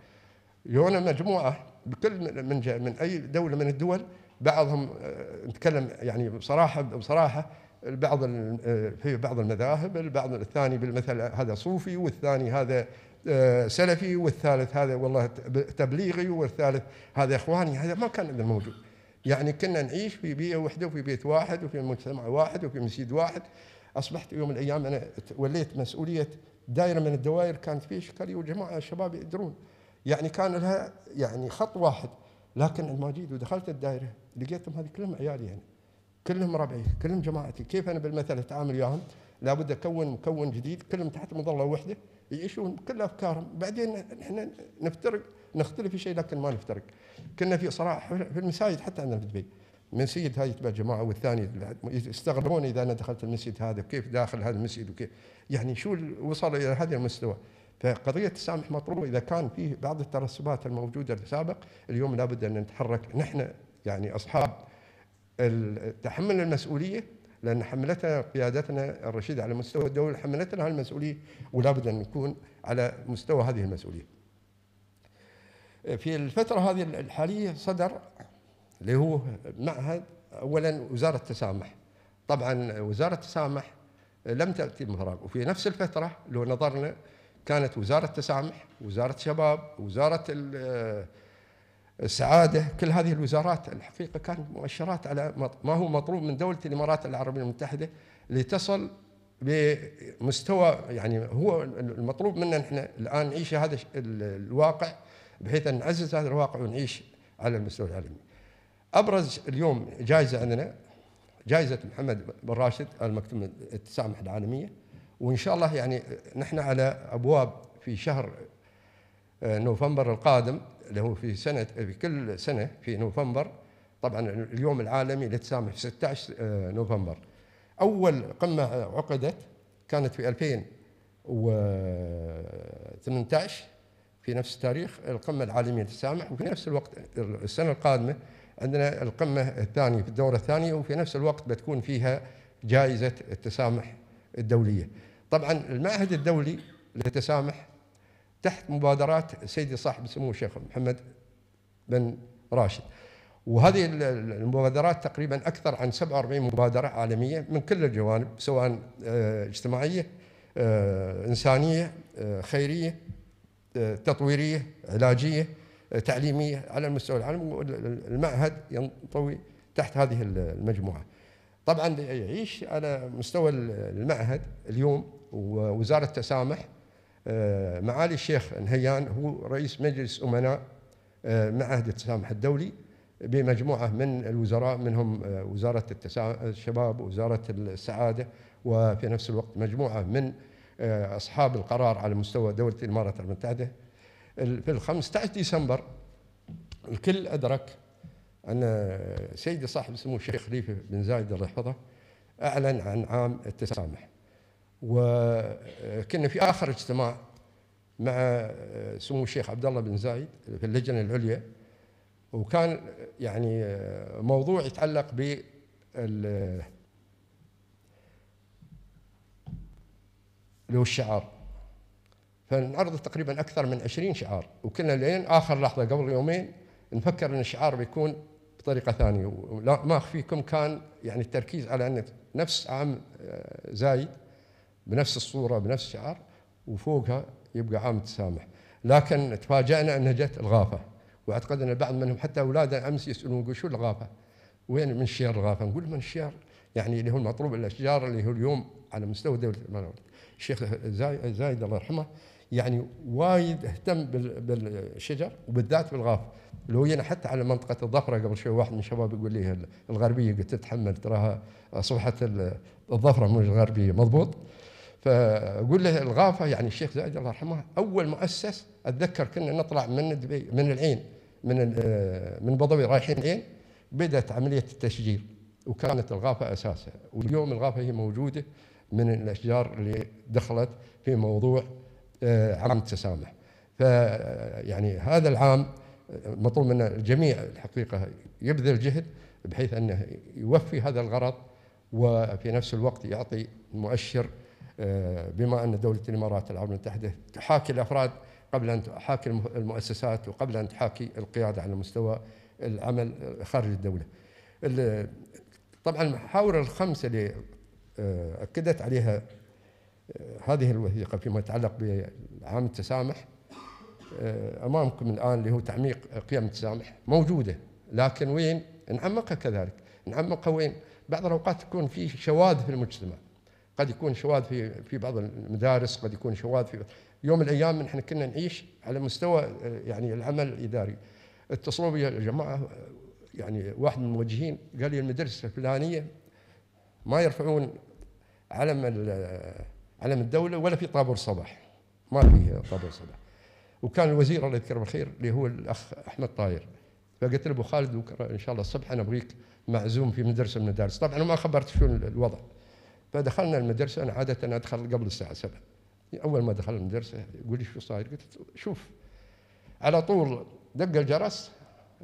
Speaker 2: يونا مجموعة بكل من من أي دولة من الدول بعضهم آه، نتكلم يعني بصراحة بصراحة البعض آه، في بعض المذاهب البعض الثاني بالمثل هذا صوفي والثاني هذا آه، سلفي والثالث هذا والله تبليغي والثالث هذا إخواني. هذا ما كان عندنا موجود. يعني كنا نعيش في بيئة واحدة وفي بيت واحد وفي مجتمع واحد وفي مسجد واحد. أصبحت يوم من الأيام أنا وليت مسؤولية دائرة من الدوائر كانت في إشكالية وجماعه الشباب يدرون يعني كان لها يعني خط واحد لكن الماجيد ودخلت الدائرة. لقيتهم هذه كلهم عيالي يعني. كلهم ربعي كلهم جماعتي. كيف أنا بالمثل أتعامل وياهم؟ لابد أكون مكون جديد كلهم تحت مظلة واحدة يعيشون كل أفكارهم. بعدين إحنا نفترق نختلف في شيء لكن ما نفترق. كنا في صراحة في المساجد حتى عندنا في دبي من سيد هاي تبع جماعة والثاني يستغربون إذا أنا دخلت المسجد هذا وكيف داخل هذا المسجد وكيف. يعني شو وصل إلى هذا المستوى. فقضية التسامح مطلوبه إذا كان فيه بعض الترسبات الموجودة السابق اليوم لابد أن نتحرك. نحن يعني أصحاب تحمل المسؤولية لأن حملتنا قيادتنا الرشيدة على مستوى الدولة حملتنا المسؤولية ولا بد أن نكون على مستوى هذه المسؤولية. في الفترة هذه الحالية صدر اللي هو معهد اولا وزارة التسامح. طبعا وزارة التسامح لم تأتي من فراغ وفي نفس الفترة لو نظرنا كانت وزارة التسامح، وزارة الشباب، وزارة السعادة كل هذه الوزارات الحقيقة كانت مؤشرات على ما هو مطلوب من دولة الإمارات العربية المتحدة لتصل بمستوى يعني هو المطلوب منا نحن الآن نعيش هذا الواقع بحيث أن نعزز هذا الواقع ونعيش على المستوى العالمي. أبرز اليوم جائزة عندنا جائزة محمد بن راشد المكتوب التسامح العالميه وإن شاء الله يعني نحن على أبواب في شهر آه، نوفمبر القادم اللي هو في سنة في كل سنة في نوفمبر طبعا اليوم العالمي للتسامح في 16 آه، نوفمبر أول قمة عقدت كانت في 2018 في نفس التاريخ القمة العالمية للتسامح وفي نفس الوقت السنة القادمة عندنا القمة الثانية في الدورة الثانية وفي نفس الوقت بتكون فيها جائزة التسامح الدولية. طبعا المعهد الدولي للتسامح تحت مبادرات سيدي صاحب السمو الشيخ محمد بن راشد وهذه المبادرات تقريبا أكثر عن 47 مبادرة عالمية من كل الجوانب سواء آه، اجتماعية آه، إنسانية آه، خيرية تطويرية علاجية تعليمية على المستوى العالمي المعهد ينطوي تحت هذه المجموعة. طبعا يعيش على مستوى المعهد اليوم ووزاره التسامح معالي الشيخ نهيان هو رئيس مجلس أمناء آه، معهد التسامح الدولي بمجموعة من الوزراء منهم آه، وزارة الشباب ووزارة السعادة وفي نفس الوقت مجموعة من أصحاب القرار على مستوى دولة الإمارات المتحدة. في ال 15 ديسمبر الكل أدرك أن سيدي صاحب السمو الشيخ خليفة بن زايد الله يحفظه أعلن عن عام التسامح. وكنا في آخر اجتماع مع سمو الشيخ عبد الله بن زايد في اللجنة العليا وكان يعني موضوع يتعلق ب اللي هو الشعار. فنعرض تقريبا أكثر من 20 شعار وكنا لين آخر لحظة قبل يومين نفكر إن الشعار بيكون بطريقة ثانية. ولا ما اخفيكم كان يعني التركيز على أن نفس عام زايد بنفس الصورة بنفس الشعار وفوقها يبقى عام التسامح لكن تفاجأنا أنها جت الغافة. وأعتقد أن البعض منهم حتى اولادنا أمس يسألون يقول شو الغافة؟ وين من شير الغافة؟ نقول من شير يعني اللي هو المطلوب الأشجار اللي هو اليوم على مستوى دولة الإمارات. الشيخ زايد الله يرحمه يعني وايد اهتم بالشجر وبالذات بالغاف لو جينا حتى على منطقة الظفرة قبل شوي واحد من الشباب يقول لي الغربية قلت تتحمل تراها صبحه الظفرة مش الغربية. مضبوط؟ فأقول له الغافة يعني الشيخ زايد الله يرحمه أول مؤسس أتذكر كنا نطلع من دبي من العين من آه، من بضوي رايحين العين بدأت عملية التشجير وكانت الغافة أساسها. واليوم الغافة هي موجودة من الأشجار اللي دخلت في موضوع آه، عام التسامح. ف يعني هذا العام مطلوب من الجميع الحقيقة يبذل جهد بحيث أنه يوفي هذا الغرض وفي نفس الوقت يعطي مؤشر آه، بما أن دولة الإمارات العربيه المتحده تحاكي الأفراد قبل أن تحاكي المؤسسات وقبل أن تحاكي القيادة على مستوى العمل خارج الدولة. طبعا المحاور الخمسه اللي آه، أكدت عليها آه، هذه الوثيقة فيما يتعلق بعام التسامح أمامكم الآن اللي هو تعميق قيم التسامح موجودة لكن وين؟ نعمقها كذلك، نعمقها وين؟ بعض الأوقات تكون في شواذ في المجتمع. قد يكون شواذ في في بعض المدارس قد يكون شواذ في يوم من الأيام نحن كنا نعيش على مستوى يعني العمل الإداري. اتصلوا بي يا جماعة يعني واحد من الموجهين قال لي المدرسة الفلانية ما يرفعون علم علم الدولة ولا في طابور صباح. ما في طابور صباح. وكان الوزير الله يذكره بالخير اللي هو الأخ أحمد طاير فقلت له أبو خالد إن شاء الله الصبح أنا أبغيك معزوم في مدرسة من المدارس. طبعا ما خبرت شو الوضع. فدخلنا المدرسة أنا عادة أدخل قبل الساعة 7 أول ما دخل المدرسة يقول لي شو صاير؟ قلت شوف على طول دق الجرس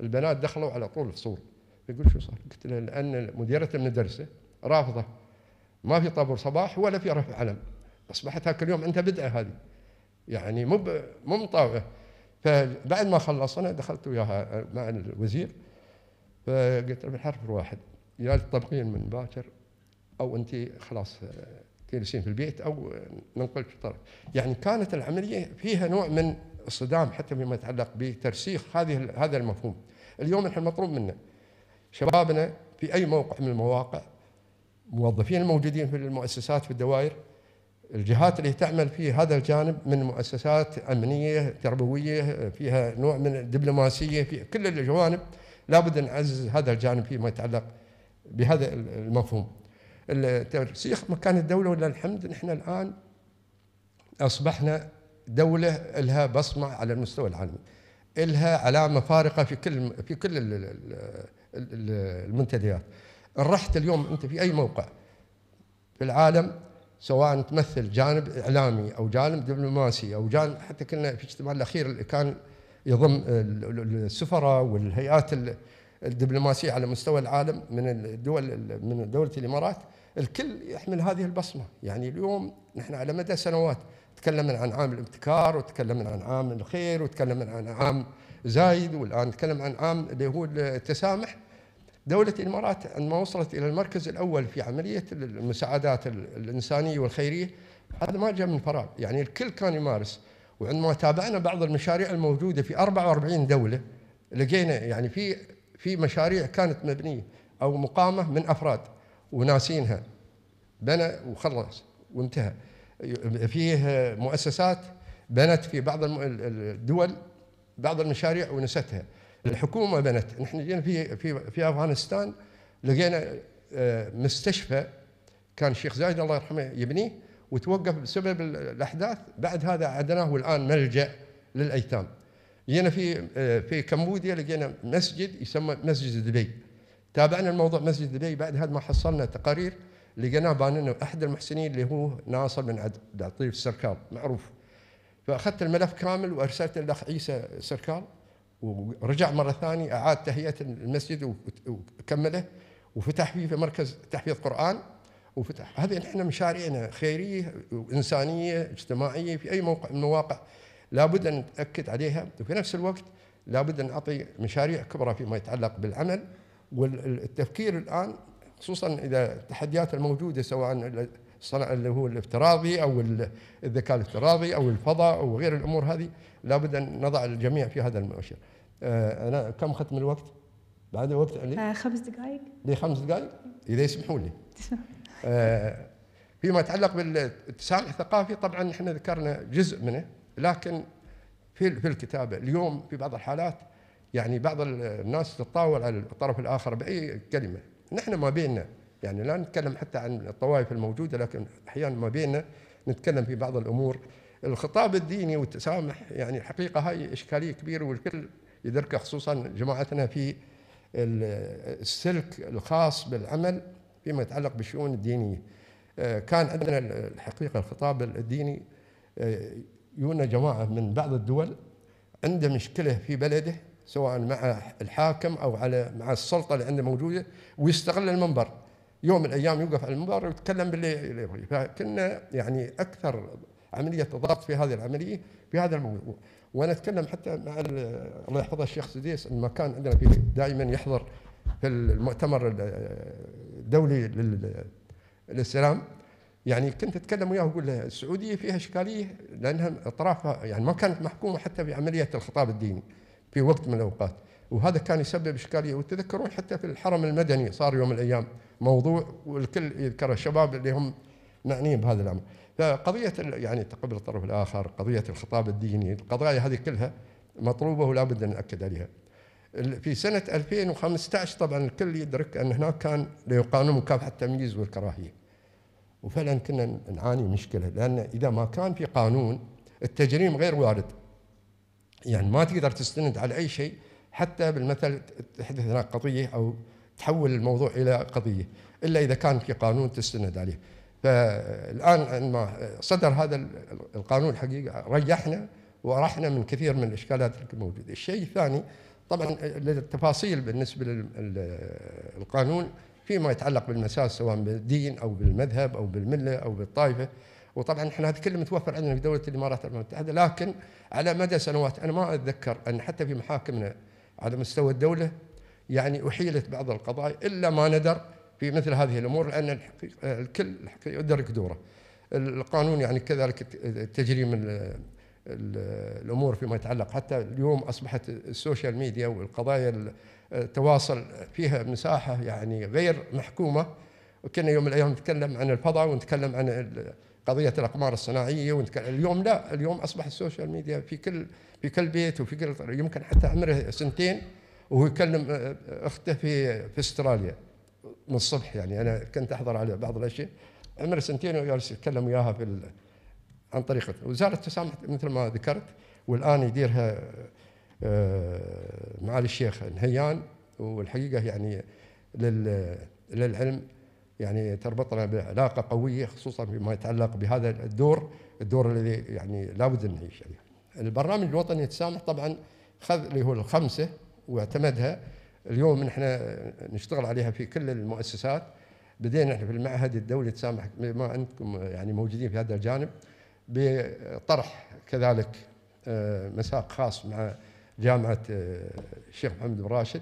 Speaker 2: البنات دخلوا على طول الفصول يقول شو صار؟ قلت له لأن مديرة المدرسة رافضة. ما في طابور صباح ولا في رفع علم. أصبحت هاك اليوم عندها بدعة هذه. يعني مو مو مطاوعة. فبعد ما خلصنا دخلت وياها مع الوزير. فقلت له بالحرف الواحد. يا تطبقين من باكر أو أنت خلاص تجلسين في البيت أو ننقلك في طرف يعني كانت العملية فيها نوع من الصدام حتى فيما يتعلق بترسيخ هذه هذا المفهوم. اليوم إحنا مطلوب منا شبابنا في أي موقع من المواقع موظفين الموجودين في المؤسسات في الدوائر الجهات اللي تعمل في هذا الجانب من مؤسسات أمنية تربوية فيها نوع من الدبلوماسية في كل الجوانب لابد نعزز هذا الجانب فيما يتعلق بهذا المفهوم. الترسيخ مكان الدولة ولله الحمد نحن الآن أصبحنا دولة لها بصمة على المستوى العالمي. لها علامة فارقة في كل في كل المنتديات. رحت اليوم أنت في أي موقع في العالم سواء تمثل جانب إعلامي أو جانب دبلوماسي أو جانب حتى كنا في الاجتماع الأخير اللي كان يضم السفراء والهيئات الدبلوماسية على مستوى العالم من الدول من دولة الإمارات الكل يحمل هذه البصمة. يعني اليوم نحن على مدى سنوات تكلمنا عن عام الابتكار وتكلمنا عن عام الخير وتكلمنا عن عام زايد والآن نتكلم عن عام اللي هو التسامح. دولة الإمارات عندما وصلت إلى المركز الأول في عملية المساعدات الإنسانية والخيرية هذا ما جاء من فراغ. يعني الكل كان يمارس. وعندما تابعنا بعض المشاريع الموجودة في 44 دولة لقينا يعني في في مشاريع كانت مبنية أو مقامة من أفراد. وناسينها. بنى وخلص وانتهى. فيه مؤسسات بنت في بعض الدول بعض المشاريع ونستها. الحكومة بنت. نحن جينا في في في أفغانستان لقينا آه، مستشفى كان الشيخ زايد الله يرحمه يبنيه وتوقف بسبب الأحداث. بعد هذا عدناه الآن ملجأ للأيتام. جينا في آه، في كمبوديا لقينا مسجد يسمى مسجد دبي. تابعنا الموضوع مسجد دبي بعد هذا ما حصلنا تقارير لقيناه بان أحد المحسنين اللي هو ناصر بن عبد اللطيف السركال معروف. فأخذت الملف كامل وارسلته للاخ عيسى سركال ورجع مرة ثانية أعاد تهيئه المسجد وكمله وفتح فيه في مركز تحفيظ قرآن وفتح هذه نحن مشاريعنا خيرية وانسانيه اجتماعية في أي موقع من المواقع لابد أن نتأكد عليها وفي نفس الوقت لابد أن نعطي مشاريع كبرى فيما يتعلق بالعمل والتفكير الآن خصوصا إذا التحديات الموجودة سواء الصنع اللي هو الافتراضي أو الذكاء الافتراضي أو الفضاء أو غير الأمور هذه لابد أن نضع الجميع في هذا المؤشر. آه، أنا كم ختم الوقت؟ بعد وقت
Speaker 1: علي؟ آه خمس دقائق
Speaker 2: لي خمس دقائق؟ إذا يسمحوا لي. آه فيما يتعلق بالتسامح الثقافي طبعا إحنا ذكرنا جزء منه لكن في في الكتابة اليوم في بعض الحالات يعني بعض الناس تتطاول على الطرف الآخر بأي كلمة. نحن ما بيننا يعني لا نتكلم حتى عن الطوائف الموجودة لكن أحيانا ما بيننا نتكلم في بعض الأمور. الخطاب الديني والتسامح يعني حقيقه هاي إشكالية كبيرة والكل يدركها خصوصا جماعتنا في السلك الخاص بالعمل فيما يتعلق بالشؤون الدينية. آه، كان عندنا الحقيقة الخطاب الديني آه، يونا جماعة من بعض الدول عنده مشكلة في بلده سواء مع الحاكم أو على مع السلطة اللي عنده موجودة ويستغل المنبر. يوم من الأيام يوقف على المنبر ويتكلم باللي فكنا يعني أكثر عملية ضغط في هذه العملية في هذا الموضوع. وأنا أتكلم حتى مع الله يحفظه الشيخ سديس لما كان عندنا في دائما يحضر في المؤتمر الدولي للسلام. يعني كنت أتكلم وياه وأقول له السعودية فيها إشكالية لأنها أطرافها يعني ما كانت محكومة حتى بعمليه الخطاب الديني. في وقت من الأوقات. وهذا كان يسبب إشكالية. وتذكرون حتى في الحرم المدني صار يوم من الأيام موضوع والكل يذكر الشباب اللي هم معنيين بهذا الأمر. فقضية يعني تقبل الطرف الآخر قضية الخطاب الديني القضايا هذه كلها مطلوبة ولا بد أن نأكد عليها. في سنة 2015 طبعا الكل يدرك أن هناك كان قانون مكافحة التمييز والكراهية. وفعلا كنا نعاني مشكلة لأن إذا ما كان في قانون التجريم غير وارد. يعني ما تقدر تستند على أي شيء حتى بالمثل تحدث هناك قضية أو تحول الموضوع إلى قضية إلا إذا كان في قانون تستند عليه فالآن عندما صدر هذا القانون الحقيقة ريحنا ورحنا من كثير من الإشكالات الموجوده. الشيء الثاني طبعا التفاصيل بالنسبة للقانون فيما يتعلق بالمساس سواء بالدين أو بالمذهب أو بالملة أو بالطائفة وطبعا إحنا هذا كله متوفر عندنا في دولة الإمارات المتحده لكن على مدى سنوات أنا ما أتذكر أن حتى في محاكمنا على مستوى الدولة يعني أحيلت بعض القضايا إلا ما ندر في مثل هذه الأمور لأن الكل يدرك دوره. القانون يعني كذلك تجري من الأمور فيما يتعلق. حتى اليوم أصبحت ال social media والقضايا التواصل فيها مساحة يعني غير محكومة. وكنا يوم من الأيام نتكلم عن الفضاء ونتكلم عن قضية الأقمار الصناعية اليوم لا اليوم أصبح ال social media في كل في كل بيت وفي كل يمكن حتى عمره سنتين وهو يكلم أخته في في أستراليا من الصبح يعني. أنا كنت أحضر على بعض الأشياء. عمره سنتين وجالس يتكلم وياها في عن طريق وزارة التسامح مثل ما ذكرت والآن يديرها آه، معالي الشيخ نهيان. والحقيقة يعني للعلم يعني تربطنا بعلاقة قوية خصوصا فيما يتعلق بهذا الدور الدور الذي يعني لابد أن نعيش عليه. البرنامج الوطني للتسامح طبعا خذ اللي هو الخمسة واعتمدها اليوم إحنا نشتغل عليها في كل المؤسسات بدينا إحنا في المعهد الدولي للتسامح بما أنكم يعني موجودين في هذا الجانب بطرح كذلك آه، مساق خاص مع جامعة آه، الشيخ محمد بن راشد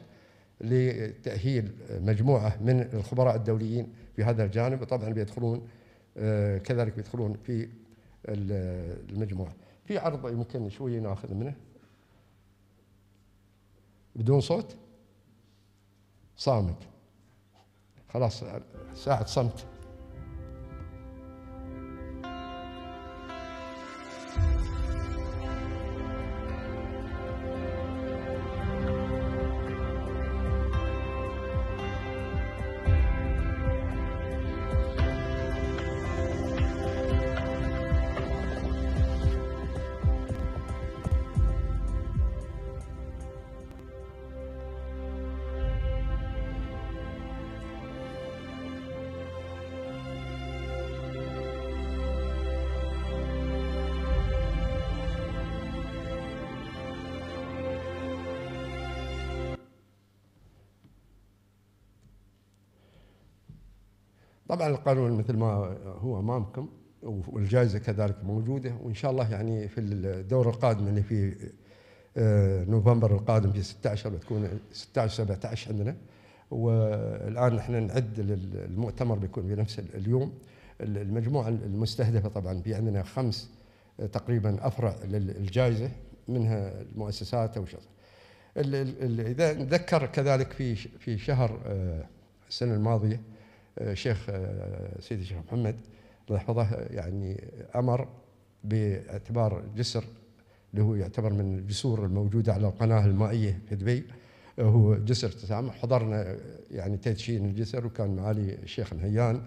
Speaker 2: لتأهيل مجموعة من الخبراء الدوليين في هذا الجانب وطبعا بيدخلون آه، كذلك بيدخلون في المجموعة. في عرض يمكن شوي ناخذ منه؟ بدون صوت؟ صامت. خلاص ساعة صمت. طبعا القانون مثل ما هو أمامكم والجائزة كذلك موجودة وإن شاء الله يعني في الدور القادم اللي في آه، نوفمبر القادم في 16 بتكون 16 17 عندنا. والآن إحنا نعد للمؤتمر بيكون في نفس اليوم. المجموعة المستهدفة طبعا في عندنا خمس آه، تقريبا أفرع للجائزة منها المؤسسات أو شغل إذا نذكر كذلك في في شهر آه، السنة الماضية الشيخ آه، سيدي الشيخ محمد الله يحفظه يعني أمر باعتبار جسر اللي هو يعتبر من الجسور الموجوده على القناة المائية في دبي. هو جسر تسامح. حضرنا يعني تدشين الجسر وكان معالي الشيخ نهيان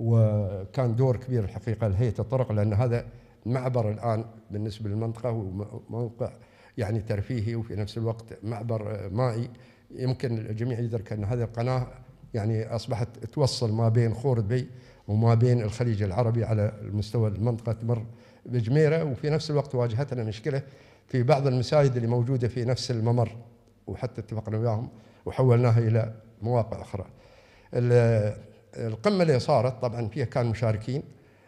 Speaker 2: وكان دور كبير الحقيقة لهيئة الطرق لأن هذا معبر الآن بالنسبة للمنطقة وموقع يعني ترفيهي وفي نفس الوقت معبر مائي. يمكن الجميع يدرك أن هذه القناة يعني أصبحت توصل ما بين خور دبي وما بين الخليج العربي على المستوى المنطقة تمر بجميرة وفي نفس الوقت واجهتنا مشكلة في بعض المساجد اللي موجودة في نفس الممر وحتى اتفقنا وياهم وحولناها إلى مواقع أخرى. القمة اللي صارت طبعا فيها كان مشاركين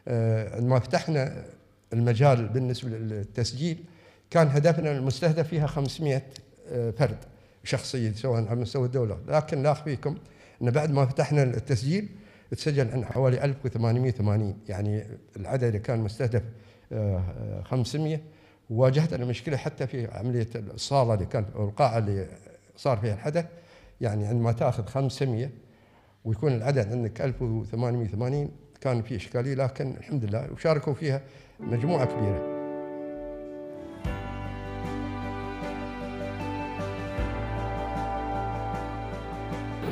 Speaker 2: آه، عندما فتحنا المجال بالنسبة للتسجيل كان هدفنا المستهدف فيها 500 آه، فرد شخصيه سواء على مستوى الدولة لكن لا أخفيكم إن بعد ما فتحنا التسجيل تسجل عن حوالي 1880 يعني العدد اللي كان مستهدف 500 آه، واجهتنا مشكلة حتى في عملية الصالة اللي كانت أو القاعة اللي صار فيها الحدث. يعني عندما تأخذ 500 ويكون العدد عندك 1880 كان في إشكالية لكن الحمد لله وشاركوا فيها مجموعة كبيرة.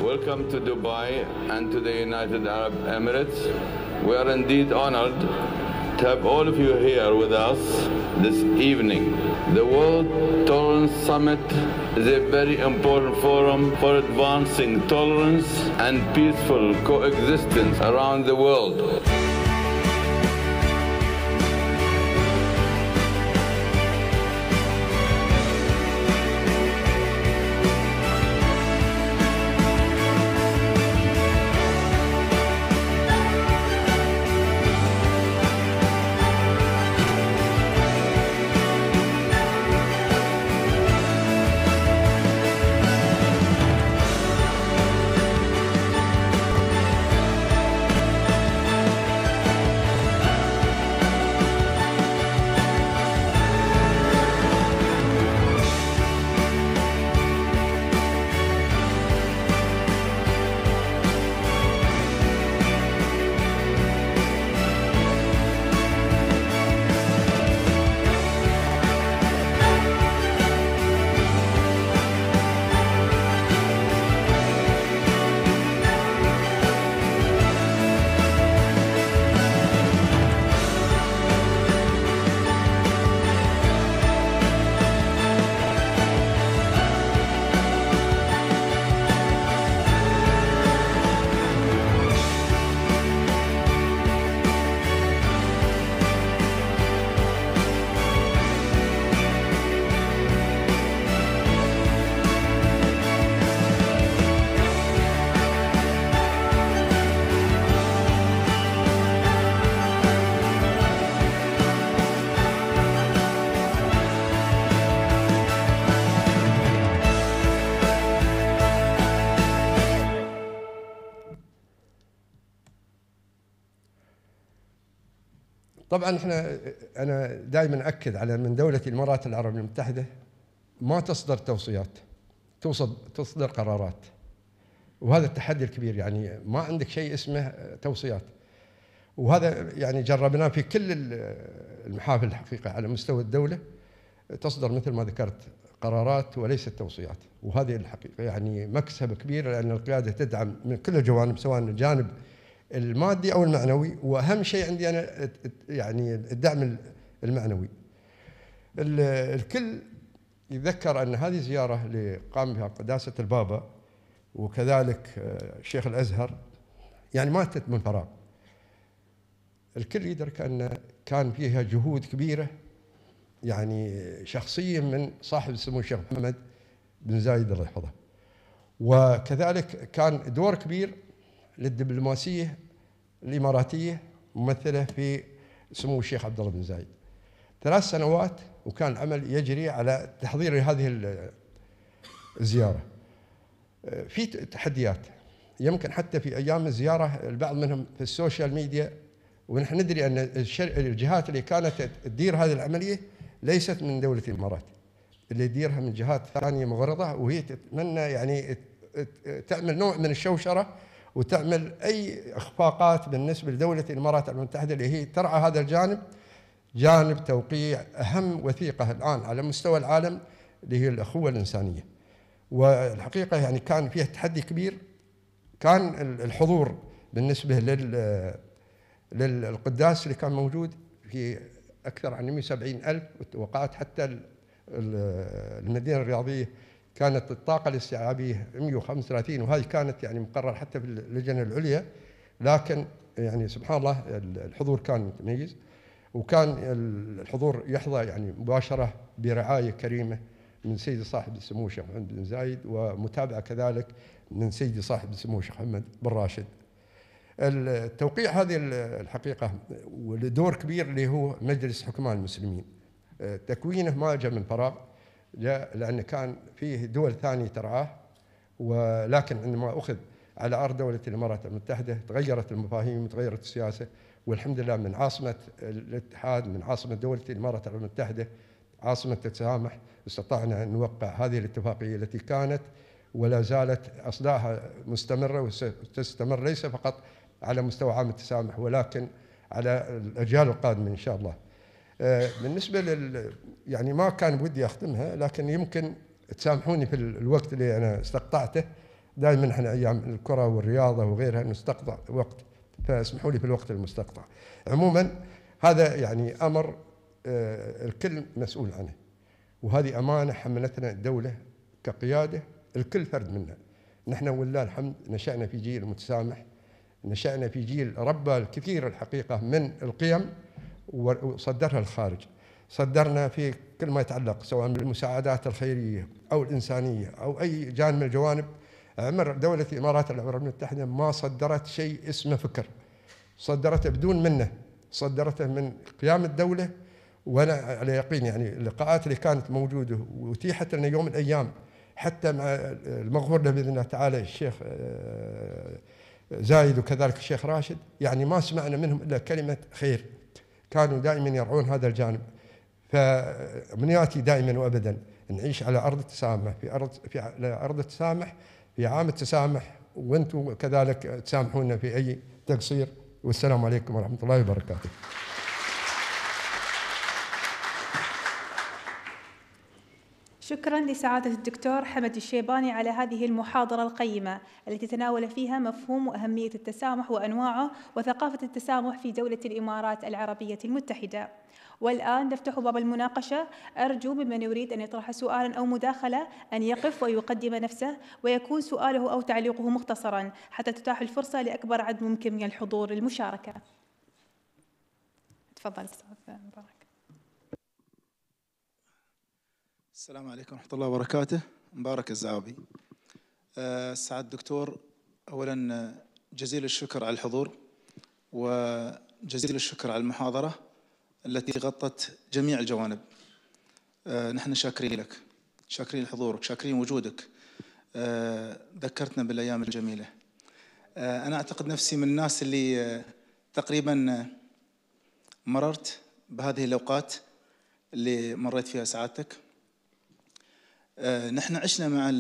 Speaker 3: Welcome to Dubai and to the United Arab Emirates. We are indeed honored to have all of you here with us this evening. The World Tolerance Summit is a very important forum for advancing tolerance and peaceful coexistence around the world.
Speaker 2: طبعا إحنا أنا دائما اكد على من دولة الإمارات العربية المتحدة ما تصدر توصيات توصل تصدر قرارات. وهذا التحدي الكبير يعني ما عندك شيء اسمه توصيات. وهذا يعني جربناه في كل المحافل الحقيقة على مستوى الدولة تصدر مثل ما ذكرت قرارات وليست توصيات. وهذه الحقيقة يعني مكسب كبير لأن القيادة تدعم من كل الجوانب سواء الجانب المادي أو المعنوي وأهم شيء عندي أنا يعني الدعم المعنوي. الكل يذكر أن هذه زيارة اللي قام بها قداسة البابا وكذلك آه، شيخ الأزهر يعني ما اتت من فراغ. الكل يدرك أن كان فيها جهود كبيرة يعني شخصيا من صاحب السمو الشيخ محمد بن زايد الله يحفظه وكذلك كان دور كبير للدبلوماسية الإماراتية ممثلة في سمو الشيخ عبد الله بن زايد. ثلاث سنوات وكان العمل يجري على تحضير هذه الزيارة. في تحديات. يمكن حتى في أيام الزيارة البعض منهم في ال social media ونحن ندري أن الجهات اللي كانت تدير هذه العملية ليست من دولة الإمارات. اللي يديرها من جهات ثانية مغرضة وهي تتمنى يعني تعمل نوع من الشوشرة وتعمل أي إخفاقات بالنسبة لدولة الإمارات المتحدة اللي هي ترعى هذا الجانب جانب توقيع أهم وثيقة الآن على مستوى العالم اللي هي الأخوة الإنسانية. والحقيقة يعني كان فيها تحدي كبير كان الحضور بالنسبة لل للقداس اللي كان موجود في أكثر عن 170 ألف وقعت حتى المدينة الرياضية كانت الطاقة الاستيعابية 135 وهذه كانت يعني مقرر حتى في اللجنة العليا لكن يعني سبحان الله الحضور كان متميز وكان الحضور يحظى يعني مباشرة برعاية كريمة من سيدي صاحب السمو الشيخ محمد بن زايد ومتابعة كذلك من سيدي صاحب السمو الشيخ محمد بن راشد. التوقيع هذه الحقيقة ولدور كبير اللي هو مجلس حكماء المسلمين. تكوينه ما جاء من فراغ لأن كان فيه دول ثانية ترعاه ولكن عندما أخذ على أرض دولة الإمارات المتحدة تغيرت المفاهيم وتغيرت السياسة والحمد لله من عاصمة الاتحاد من عاصمة دولة الإمارات المتحدة عاصمة التسامح استطعنا أن نوقع هذه الاتفاقية التي كانت ولا زالت اصداها مستمرة وستستمر ليس فقط على مستوى عام التسامح ولكن على الأجيال القادمة إن شاء الله. آه، بالنسبة لل يعني ما كان بودي اختمها لكن يمكن تسامحوني في الوقت اللي أنا استقطعته دائما إحنا أيام الكرة والرياضة وغيرها نستقطع وقت فاسمحوا لي في الوقت المستقطع. عموما هذا يعني أمر آه، الكل مسؤول عنه. وهذه أمانة حملتنا الدولة كقيادة الكل فرد منا. نحن ولله الحمد نشأنا في جيل متسامح نشأنا في جيل ربى الكثير الحقيقة من القيم وصدرها الخارج. صدرنا في كل ما يتعلق سواء بالمساعدات الخيرية أو الإنسانية أو أي جانب من الجوانب. عمر دولة الإمارات العربية المتحدة ما صدرت شيء اسمه فكر. صدرته بدون منه. صدرته من قيام الدولة وأنا على يقين يعني اللقاءات اللي كانت موجودة وأتيحت لنا يوم من الأيام. حتى مع المغفور له بإذن الله تعالى الشيخ آه، زايد وكذلك الشيخ راشد. يعني ما سمعنا منهم إلا كلمة خير. كانوا دائما يرعون هذا الجانب. فمنياتي دائما وابدا نعيش على أرض التسامح. في ارض في على أرض التسامح في عام التسامح وأنتم كذلك تسامحونا في أي تقصير. والسلام عليكم ورحمة الله وبركاته.
Speaker 1: شكرا لسعادة الدكتور حمد الشيباني على هذه المحاضرة القيمة التي تناول فيها مفهوم وأهمية التسامح وأنواعه وثقافة التسامح في دولة الإمارات العربية المتحدة. والآن نفتح باب المناقشة. أرجو ممن يريد أن يطرح سؤالا أو مداخلة أن يقف ويقدم نفسه ويكون سؤاله أو تعليقه مختصرا حتى تتاح الفرصة لأكبر عدد ممكن من الحضور للمشاركة تفضل. أستاذ مبارك
Speaker 4: السلام عليكم ورحمة الله وبركاته. مبارك الزعابي. أه سعاد الدكتور أولا آه، جزيل الشكر على الحضور وجزيل الشكر على المحاضرة التي غطت جميع الجوانب. أه نحن شاكرين لك شاكرين حضورك شاكرين وجودك. ذكرتنا بالأيام الجميلة. أنا أعتقد نفسي من الناس اللي آه، تقريبا مررت بهذه الأوقات اللي مريت فيها سعادتك. آه، نحن عشنا مع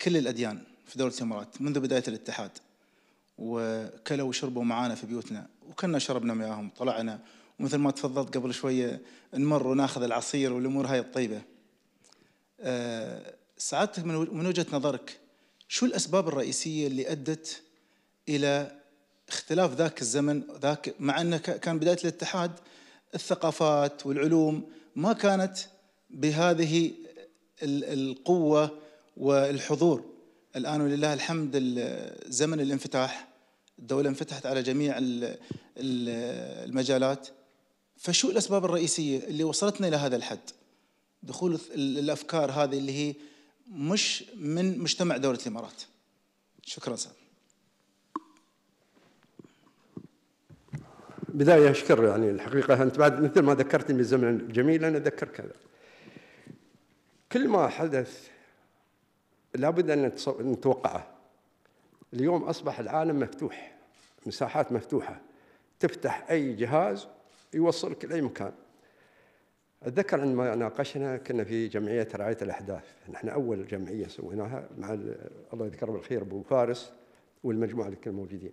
Speaker 4: كل الأديان في دولة الإمارات منذ بداية الاتحاد وكلوا وشربوا معانا في بيوتنا وكنا شربنا معاهم طلعنا ومثل ما تفضلت قبل شوية نمر وناخذ العصير والأمور هاي الطيبة. آه، سعادتك من وجهة نظرك شو الأسباب الرئيسية اللي أدت إلى اختلاف ذاك الزمن ذاك مع أنه كان بداية الاتحاد الثقافات والعلوم ما كانت بهذه ال- القوة والحضور. الآن ولله الحمد ال- زمن الانفتاح الدولة انفتحت على جميع ال- ال- المجالات. فشو الأسباب الرئيسية اللي وصلتنا إلى هذا الحد؟ دخول الث- ال- الأفكار هذه اللي هي مش من مجتمع دولة الإمارات. شكرا سعد.
Speaker 2: بداية أشكر يعني الحقيقة أنت بعد مثل ما ذكرتني بالزمن الجميل أنا أذكر كذا. كل ما حدث لابد أن نتوقعه. اليوم أصبح العالم مفتوح مساحات مفتوحة. تفتح أي جهاز يوصلك لأي مكان. أتذكر عندما ناقشنا كنا في جمعية رعاية الأحداث. نحن أول جمعية سويناها مع ال- الله يذكره بالخير أبو فارس والمجموعة اللي كانوا موجودين.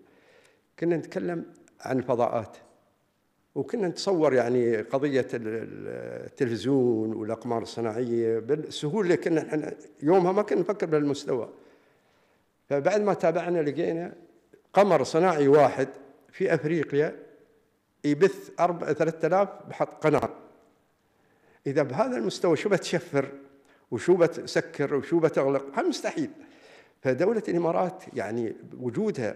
Speaker 2: كنا نتكلم عن الفضاءات وكنا نتصور يعني قضية ال- ال- التلفزيون والأقمار الصناعية بالسهولة كنا إحنا يومها ما كنا نفكر بهالمستوى. فبعد ما تابعنا لقينا قمر صناعي واحد في أفريقيا يبث أربع ثلاثة آلاف بحط قناة. إذا بهذا المستوى شو بتشفر وشو بتسكر وشو بتغلق؟ هذا مستحيل. فدولة الإمارات يعني وجودها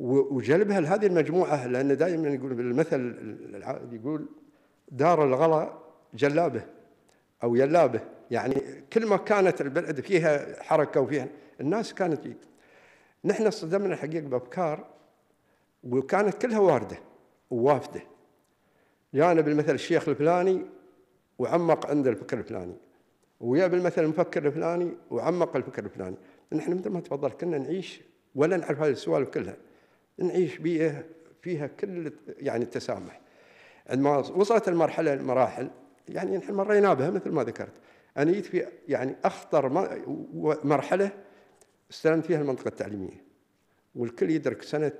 Speaker 2: وجلبها لهذه المجموعة لأن دائما يقول بالمثل يقول دار الغلا جلابه أو يلابه. يعني كل ما كانت البلد فيها حركة وفيها الناس كانت فيه. نحن صدمنا الحقيقة بأفكار وكانت كلها واردة ووافدة. جانا بالمثل الشيخ الفلاني وعمق عند الفكر الفلاني ويا بالمثل المفكر الفلاني وعمق الفكر الفلاني. نحن مثل ما تفضل كنا نعيش ولا نعرف هذه السوالف كلها. نعيش بيئة فيها كل يعني التسامح. عندما وصلت المرحلة المراحل يعني نحن مرينا بها مثل ما ذكرت. أنا جيت في يعني أخطر مرحلة استلمت فيها المنطقة التعليمية. والكل يدرك سنة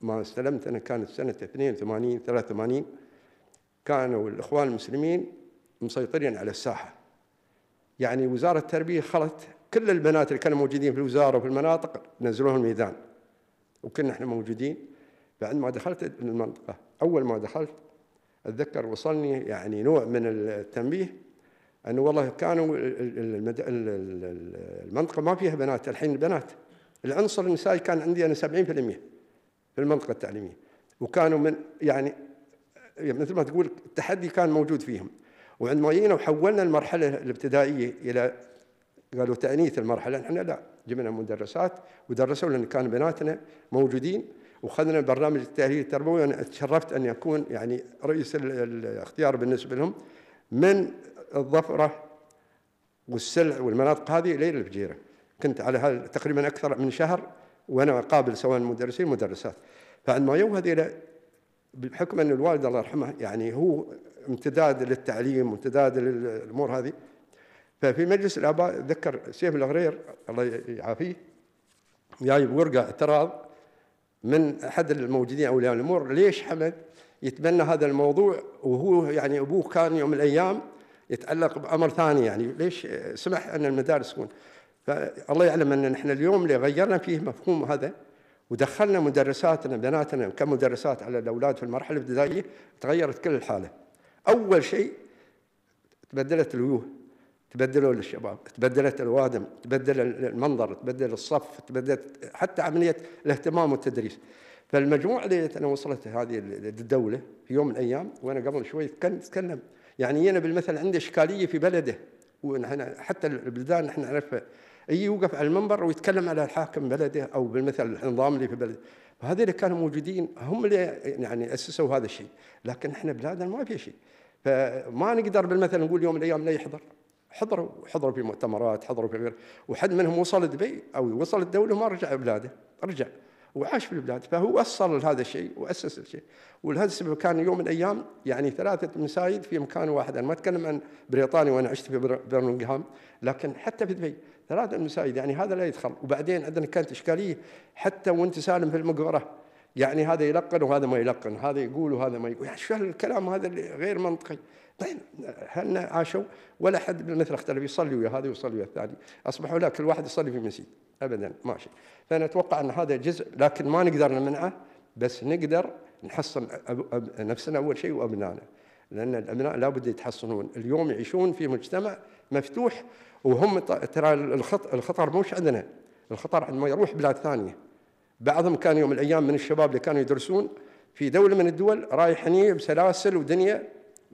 Speaker 2: ما استلمت أنا كانت سنة 82 83 كانوا الإخوان المسلمين مسيطرين على الساحة. يعني وزارة التربية خلت كل البنات اللي كانوا موجودين في الوزارة وفي المناطق نزلوهم الميدان. وكنا إحنا موجودين. بعد ما دخلت المنطقة أول ما دخلت أتذكر وصلني يعني نوع من التنبيه أنه والله كانوا المنطقة ما فيها بنات الحين البنات العنصر النسائي كان عندي أنا 70% في المنطقة التعليمية. وكانوا من يعني مثل ما تقول التحدي كان موجود فيهم. وعندما جينا وحولنا المرحلة الابتدائية إلى قالوا تأنيث المرحلة إحنا لا. جبنا مدرسات ودرسوا لأن كان بناتنا موجودين وخذنا برنامج التأهيل التربوي. وأنا تشرفت أن يكون يعني رئيس ال- الاختيار بالنسبة لهم من الظفرة والسلع والمناطق هذه إلى الفجيرة. كنت على تقريبا أكثر من شهر وأنا أقابل سواء المدرسين والمدرسات فعندما يوم هذه بحكم أن الوالد الله يرحمه يعني هو امتداد للتعليم وامتداد للأمور هذه ففي مجلس الآباء ذكر سيف الغرير الله يعافيه جايب ورقة اعتراض من أحد الموجودين أولياء الأمور ليش حمد؟ يتبنى هذا الموضوع وهو يعني أبوه كان يوم من الأيام يتعلق بأمر ثاني يعني ليش؟ سمح أن المدارس تكون فالله يعلم أن نحن اليوم اللي غيرنا فيه مفهوم هذا ودخلنا مدرساتنا بناتنا كمدرسات على الأولاد في المرحلة الابتدائية تغيرت كل الحالة. أول شيء تبدلت الوجوه. تبدلوا للشباب تبدلت الوادم تبدل المنظر تبدل الصف تبدلت حتى عملية الاهتمام والتدريس. فالمجموعة اللي أنا وصلت هذه الدولة في يوم من الأيام وأنا قبل شوي كان نتكلم يعني أنا بالمثل عندي إشكالية في بلده. ونحن حتى البلدان نحن نعرفها. يجي يوقف على المنبر ويتكلم على الحاكم بلده أو بالمثل النظام اللي في بلده. فهذول اللي كانوا موجودين هم اللي يعني أسسوا هذا الشيء. لكن إحنا بلادنا ما في شيء. فما نقدر بالمثل نقول يوم من الأيام لا يحضر. حضروا حضروا في مؤتمرات حضروا في غير. وحد منهم وصل دبي أو وصل الدولة وما رجع بلاده رجع وعاش في البلاد فهو وصل لهذا الشيء وأسس الشيء. ولهذا السبب كان يوم من الأيام يعني ثلاثة مساجد في مكان واحد. أنا ما أتكلم عن بريطانيا وأنا عشت في برمنغهام لكن حتى في دبي ثلاثة مساجد يعني هذا لا يدخل. وبعدين عندنا كانت إشكالية حتى وأنت سالم في المقبرة. يعني هذا يلقن وهذا ما يلقن هذا يقول وهذا ما يقول. يعني شو الكلام هذا غير منطقي؟ طيب هل عاشوا؟ ولا حد بالمثل اختلف يصلي ويا هذا ويصلي ويا الثاني. أصبحوا لا كل واحد يصلي في مسجد. ابدا ماشي. فانا أتوقع أن هذا جزء لكن ما نقدر نمنعه بس نقدر نحصن نفسنا أول شيء وأبنائنا. لأن الأبناء لابد يتحصنون. اليوم يعيشون في مجتمع مفتوح وهم ترى الخطر مش عندنا. الخطر عندما يروح بلاد ثانية. بعضهم كان يوم الأيام من الشباب اللي كانوا يدرسون في دولة من الدول رايحين بسلاسل ودنيا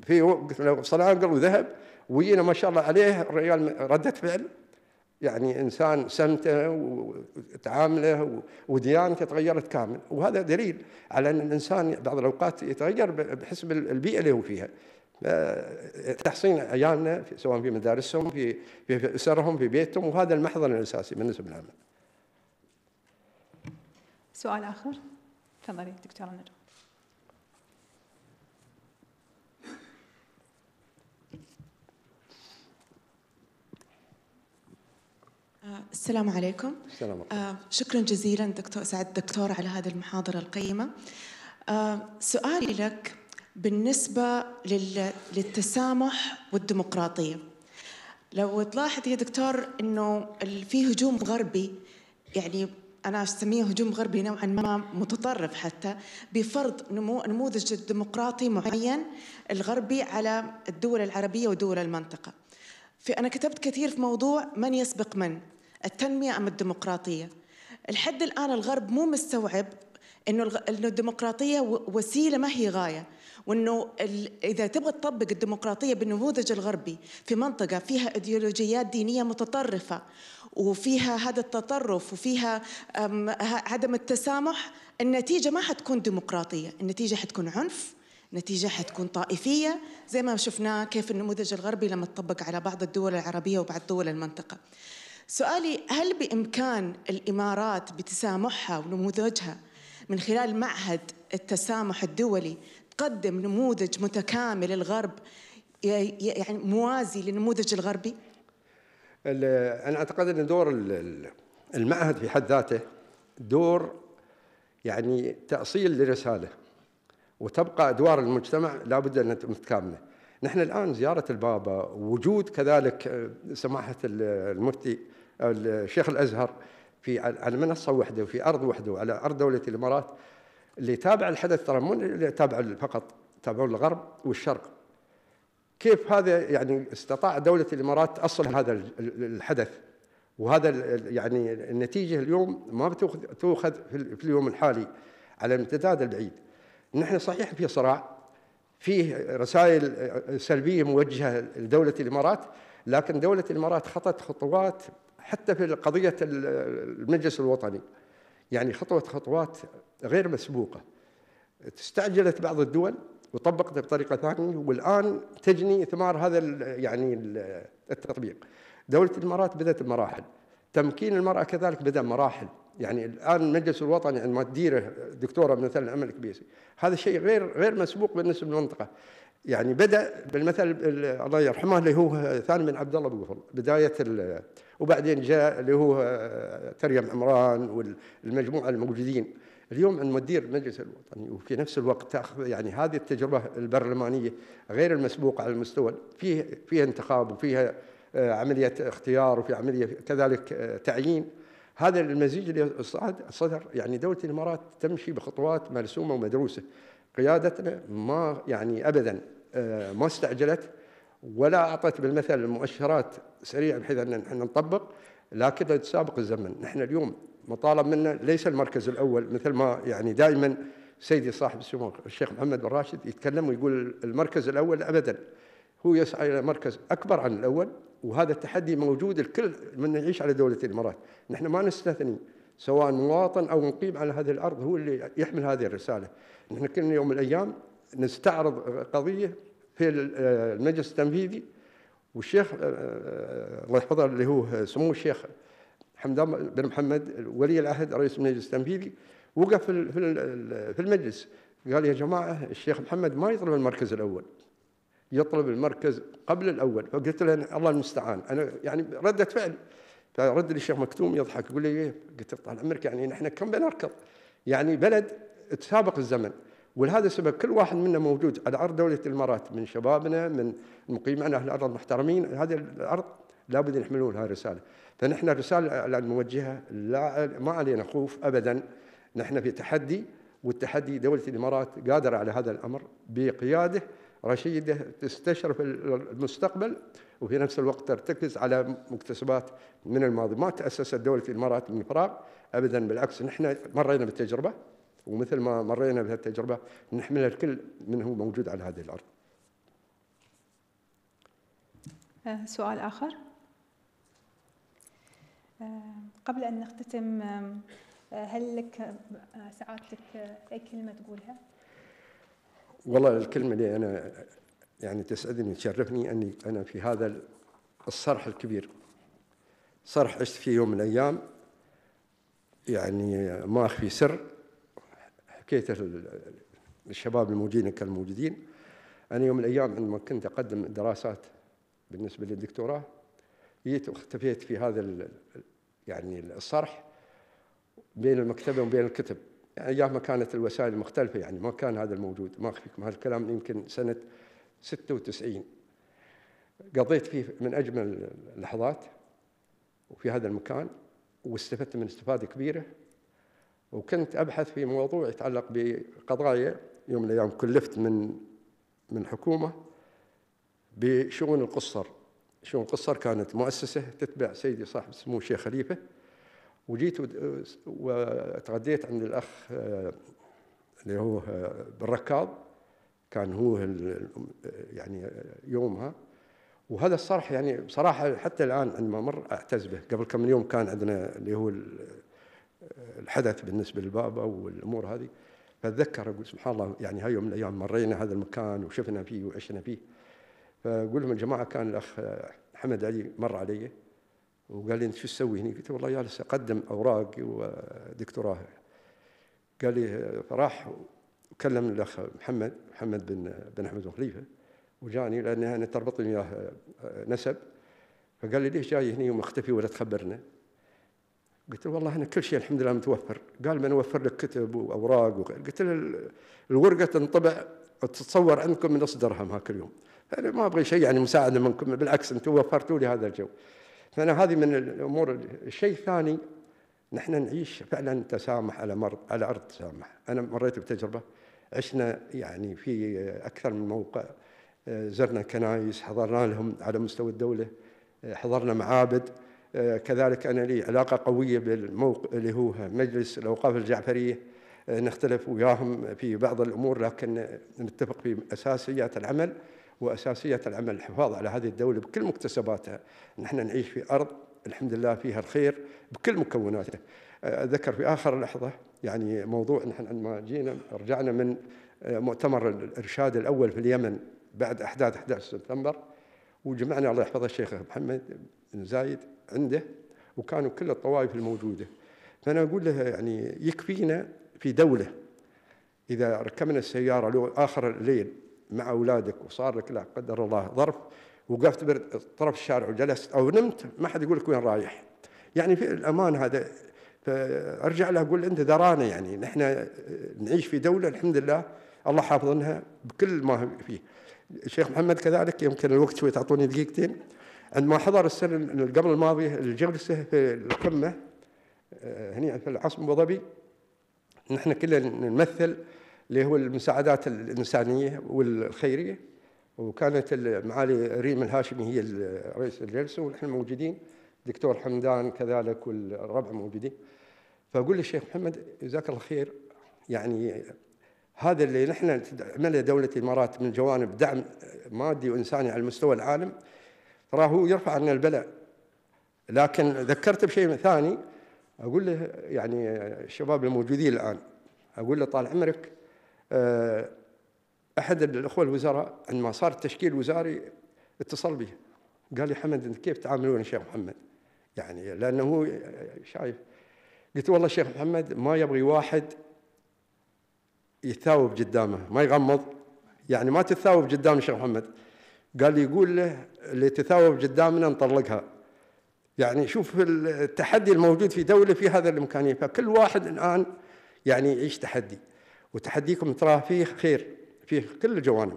Speaker 2: في صناقل وذهب وينا ما شاء الله عليه الرجال ردة فعل يعني إنسان سمته وتعامله وديانته تغيرت كامل وهذا دليل على أن الإنسان بعض الأوقات يتغير بحسب البيئة اللي هو فيها تحصين عيالنا سواء في مدارسهم في في أسرهم في بيتهم وهذا المحضن الأساسي بالنسبة للعمل.
Speaker 1: سؤال آخر تفضلي دكتورة نجوى.
Speaker 5: السلام عليكم
Speaker 2: السلام عليكم.
Speaker 5: آه شكرا جزيلا دكتور سعد الدكتور على هذه المحاضرة القيمة آه سؤالي لك بالنسبة للتسامح والديمقراطية لو تلاحظ يا دكتور إنه في هجوم غربي يعني أنا أسميه هجوم غربي نوعا ما متطرف حتى بفرض نمو نموذج ديمقراطي معين الغربي على الدول العربية ودول المنطقة. في أنا كتبت كثير في موضوع من يسبق من التنمية أم الديمقراطية. الحد الآن الغرب مو مستوعب إنه إنه الديمقراطية وسيلة ما هي غاية وإنه إذا تبغى تطبق الديمقراطية بالنموذج الغربي في منطقة فيها إيديولوجيات دينية متطرفة وفيها هذا التطرف وفيها عدم التسامح النتيجة ما حتكون ديمقراطية النتيجة حتكون عنف نتيجة حتكون طائفية زي ما شفناه كيف النموذج الغربي لما تطبق على بعض الدول العربية وبعض دول المنطقة سؤالي هل بإمكان الإمارات بتسامحها ونموذجها من خلال معهد التسامح الدولي تقدم نموذج متكامل الغرب يعني موازي للنموذج الغربي؟
Speaker 2: أنا أعتقد إن دور المعهد في حد ذاته دور يعني تأصيل لرسالة وتبقى أدوار المجتمع لابد أن متكاملة. نحن الآن زيارة البابا وجود كذلك سماحة المفتي الشيخ الأزهر في على منصة واحدة وفي أرض واحدة وعلى أرض دولة الإمارات اللي تابع الحدث ترى مو اللي تابع فقط تابعون الغرب والشرق. كيف هذا يعني استطاع دولة الإمارات تأصل هذا الحدث؟ وهذا يعني النتيجة اليوم ما تؤخذ في اليوم الحالي على الامتداد البعيد. نحن صحيح في صراع فيه رسائل سلبية موجهة لدولة الإمارات لكن دولة الإمارات خطت خطوات حتى في قضية المجلس الوطني يعني خطوة خطوات غير مسبوقة استعجلت بعض الدول وطبقته بطريقة ثانية والآن تجني ثمار هذا يعني التطبيق. دولة الامارات بدأت بمراحل. تمكين المرأة كذلك بدأ مراحل، يعني الآن المجلس الوطني عندما تديره دكتورة مثلا الامل الكبيسي، هذا شيء غير غير مسبوق بالنسبة للمنطقة. يعني بدأ بالمثل الله يرحمه اللي هو ثاني من عبد الله بن بداية وبعدين جاء اللي هو تريم عمران والمجموعة الموجودين. اليوم عندما تدير المجلس الوطني وفي نفس الوقت تأخذ يعني هذه التجربة البرلمانية غير المسبوقة على المستوى فيه فيها انتخاب وفيها آه، عملية اختيار وفي عملية كذلك آه، تعيين. هذا المزيج اللي صدر يعني دولة الإمارات تمشي بخطوات مرسومة ومدروسة. قيادتنا ما يعني ابدا آه، ما استعجلت. ولا اعطت بالمثل المؤشرات سريعه بحيث أن نحن نطبق لكن تسابق الزمن. نحن اليوم مطالب منا ليس المركز الأول مثل ما يعني دائما سيدي صاحب السمو الشيخ محمد بن راشد يتكلم ويقول المركز الأول ابدا. هو يسعى إلى مركز أكبر عن الأول وهذا التحدي موجود الكل من يعيش على دولة الإمارات، نحن ما نستثني سواء مواطن أو مقيم على هذه الأرض هو اللي يحمل هذه الرسالة، نحن كل يوم من الأيام نستعرض قضية في المجلس التنفيذي والشيخ الله يحفظه اللي هو سمو الشيخ حمدان بن محمد ولي العهد رئيس المجلس التنفيذي وقف في المجلس. قال يا جماعة الشيخ محمد ما يطلب المركز الأول. يطلب المركز قبل الأول. فقلت له الله المستعان. أنا يعني ردة فعل. فرد لي الشيخ مكتوم يضحك يقول لي إيه؟ قلت له طال عمرك يعني نحن كم بنركض؟ يعني بلد تسابق الزمن. ولهذا السبب كل واحد منا موجود. على ارض دولة الإمارات من شبابنا من المقيمين أهل الأرض المحترمين. هذه الأرض لابد أن يحملون هذه الرساله فنحن الرسالة الآن نوجهها لا ما علينا خوف ابدا. نحن في تحدي والتحدي دولة الإمارات قادرة على هذا الأمر بقيادة رشيدة تستشرف المستقبل وفي نفس الوقت ترتكز على مكتسبات من الماضي. ما تأسست دولة الإمارات من فراغ ابدا بالعكس نحن مرينا بالتجربة. ومثل ما مرينا بهالتجربة نحملها الكل من هو موجود على هذه الأرض.
Speaker 1: آه، سؤال آخر؟ آه، قبل أن نختتم آه، هل لك سعادتك أي كلمة تقولها؟
Speaker 2: والله الكلمة اللي أنا يعني تسعدني تشرفني أني أنا في هذا الصرح الكبير صرح عشت فيه يوم من الأيام يعني ما أخفي سر حكيته للشباب الموجودين كالموجودين. أنا يوم من الأيام عندما كنت أقدم دراسات بالنسبة للدكتوراه جيت واختفيت في هذا يعني الصرح بين المكتبة وبين الكتب. يعني أيام ما كانت الوسائل مختلفة يعني ما كان هذا الموجود. ما اخفيكم هالكلام يمكن سنة 96 قضيت فيه من أجمل اللحظات وفي هذا المكان واستفدت من استفادة كبيرة. وكنت أبحث في موضوع يتعلق بقضايا يوم من الأيام كلفت من من حكومة بشؤون القصر. شؤون القصر كانت مؤسسة تتبع سيدي صاحب سمو الشيخ خليفة. وجيت وتغديت عند الأخ آه، اللي هو بالركاض كان هو يعني يومها. وهذا الصرح يعني بصراحة حتى الآن عندما مر أعتز به. قبل كم يوم كان عندنا اللي هو الحدث بالنسبة للبابا والأمور هذه فأتذكر أقول سبحان الله يعني هاي يوم من الأيام مرينا هذا المكان وشفنا فيه وعشنا فيه فأقول لهم الجماعه كان الأخ حمد علي مر علي وقال لي أنت شو تسوي هنا؟ قلت والله جالس أقدم اوراق ودكتوراه قال لي فراح وكلم الأخ محمد محمد بن بن أحمد بن خليفة وجاني لأن أنا تربطني وياه نسب فقال لي ليش جاي هنا ومختفي ولا تخبرنا؟ قلت له والله أنا كل شيء الحمد لله متوفر. قال بنوفر لك كتب وأوراق وغير. قلت له الورقة تنطبع وتتصور عندكم نص درهم هاك اليوم. أنا ما أبغي شيء يعني مساعدة منكم بالعكس أنتم وفرتوا لي هذا الجو. فأنا هذه من الأمور الشيء الثاني نحن نعيش فعلا تسامح على مرض على أرض تسامح. أنا مريت بتجربة عشنا يعني في أكثر من موقع زرنا كنايس حضرنا لهم على مستوى الدولة حضرنا معابد. كذلك أنا لي علاقة قوية بالموقع اللي هو مجلس الأوقاف الجعفرية. نختلف وياهم في بعض الأمور لكن نتفق في أساسيات العمل واساسيه العمل الحفاظ على هذه الدولة بكل مكتسباتها. نحن نعيش في أرض الحمد لله فيها الخير بكل مكوناته اتذكر في آخر لحظة يعني موضوع نحن عندما جينا رجعنا من مؤتمر الإرشاد الأول في اليمن بعد أحداث 11 سبتمبر وجمعنا الله يحفظه الشيخ محمد بن زايد. عنده وكانوا كل الطوائف الموجودة. فأنا أقول له يعني يكفينا في دولة. إذا ركبنا السيارة لو آخر الليل مع أولادك وصار لك لا قدر الله ظرف وقفت بطرف الشارع وجلست أو نمت ما حد يقول لك وين رايح. يعني في الأمان هذا. فأرجع له أقول أنت درانا يعني نحن نعيش في دولة الحمد لله الله حافظنها بكل ما فيه الشيخ محمد كذلك يمكن الوقت شوي تعطوني دقيقتين. عندما حضر السنة قبل الماضيه الجلسه في القمة آه، هنا في العاصمه أبو ظبي نحن كلنا نمثل اللي هو المساعدات الإنسانية والخيرية وكانت معالي ريم الهاشمي هي رئيس الجلسة ونحن موجودين دكتور حمدان كذلك والربع موجودين. فأقول للشيخ محمد جزاك الله خير يعني هذا اللي نحن عمله دولة الإمارات من جوانب دعم مادي وإنساني على مستوى العالم تراه هو يرفع عنا البلاء. لكن ذكرت بشيء ثاني أقول له يعني الشباب الموجودين الآن أقول له طال عمرك آه، أحد الأخوة الوزراء عندما صار التشكيل الوزاري اتصل به. قال لي حمد أنت كيف تعاملون الشيخ محمد؟ يعني لأنه هو شايف. قلت والله الشيخ محمد ما يبغي واحد يتثاوب قدامه ما يغمض. يعني ما تتثاوب قدام الشيخ محمد. قال يقول له اللي تثاوب قدامنا نطلقها. يعني شوف التحدي الموجود في دولة في هذا الإمكانية. فكل واحد الآن يعني يعيش تحدي. وتحديكم تراه فيه خير فيه كل الجوانب.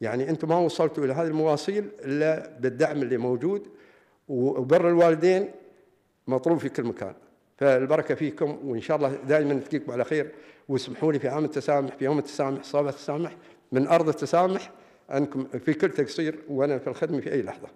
Speaker 2: يعني أنتم ما وصلتوا إلى هذه المواصيل إلا بالدعم اللي موجود وبر الوالدين مطلوب في كل مكان. فالبركة فيكم وإن شاء الله دائما نلتقيكم على خير. واسمحوا لي في عام التسامح في يوم التسامح صلاة التسامح من أرض التسامح أنكم في كل تقصير وأنا في الخدمة في أي لحظة.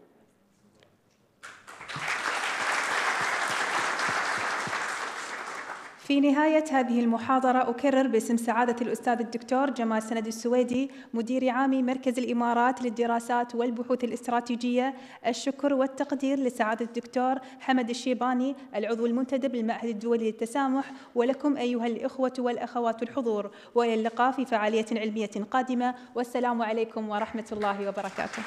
Speaker 1: في نهاية هذه المحاضرة أكرر باسم سعادة الأستاذ الدكتور جمال سند السويدي مدير عام مركز الإمارات للدراسات والبحوث الاستراتيجية. الشكر والتقدير لسعادة الدكتور حمد الشيباني العضو المنتدب للمعهد الدولي للتسامح ولكم أيها الإخوة والأخوات الحضور. وإلى اللقاء في فعالية علمية قادمة. والسلام عليكم ورحمة الله وبركاته.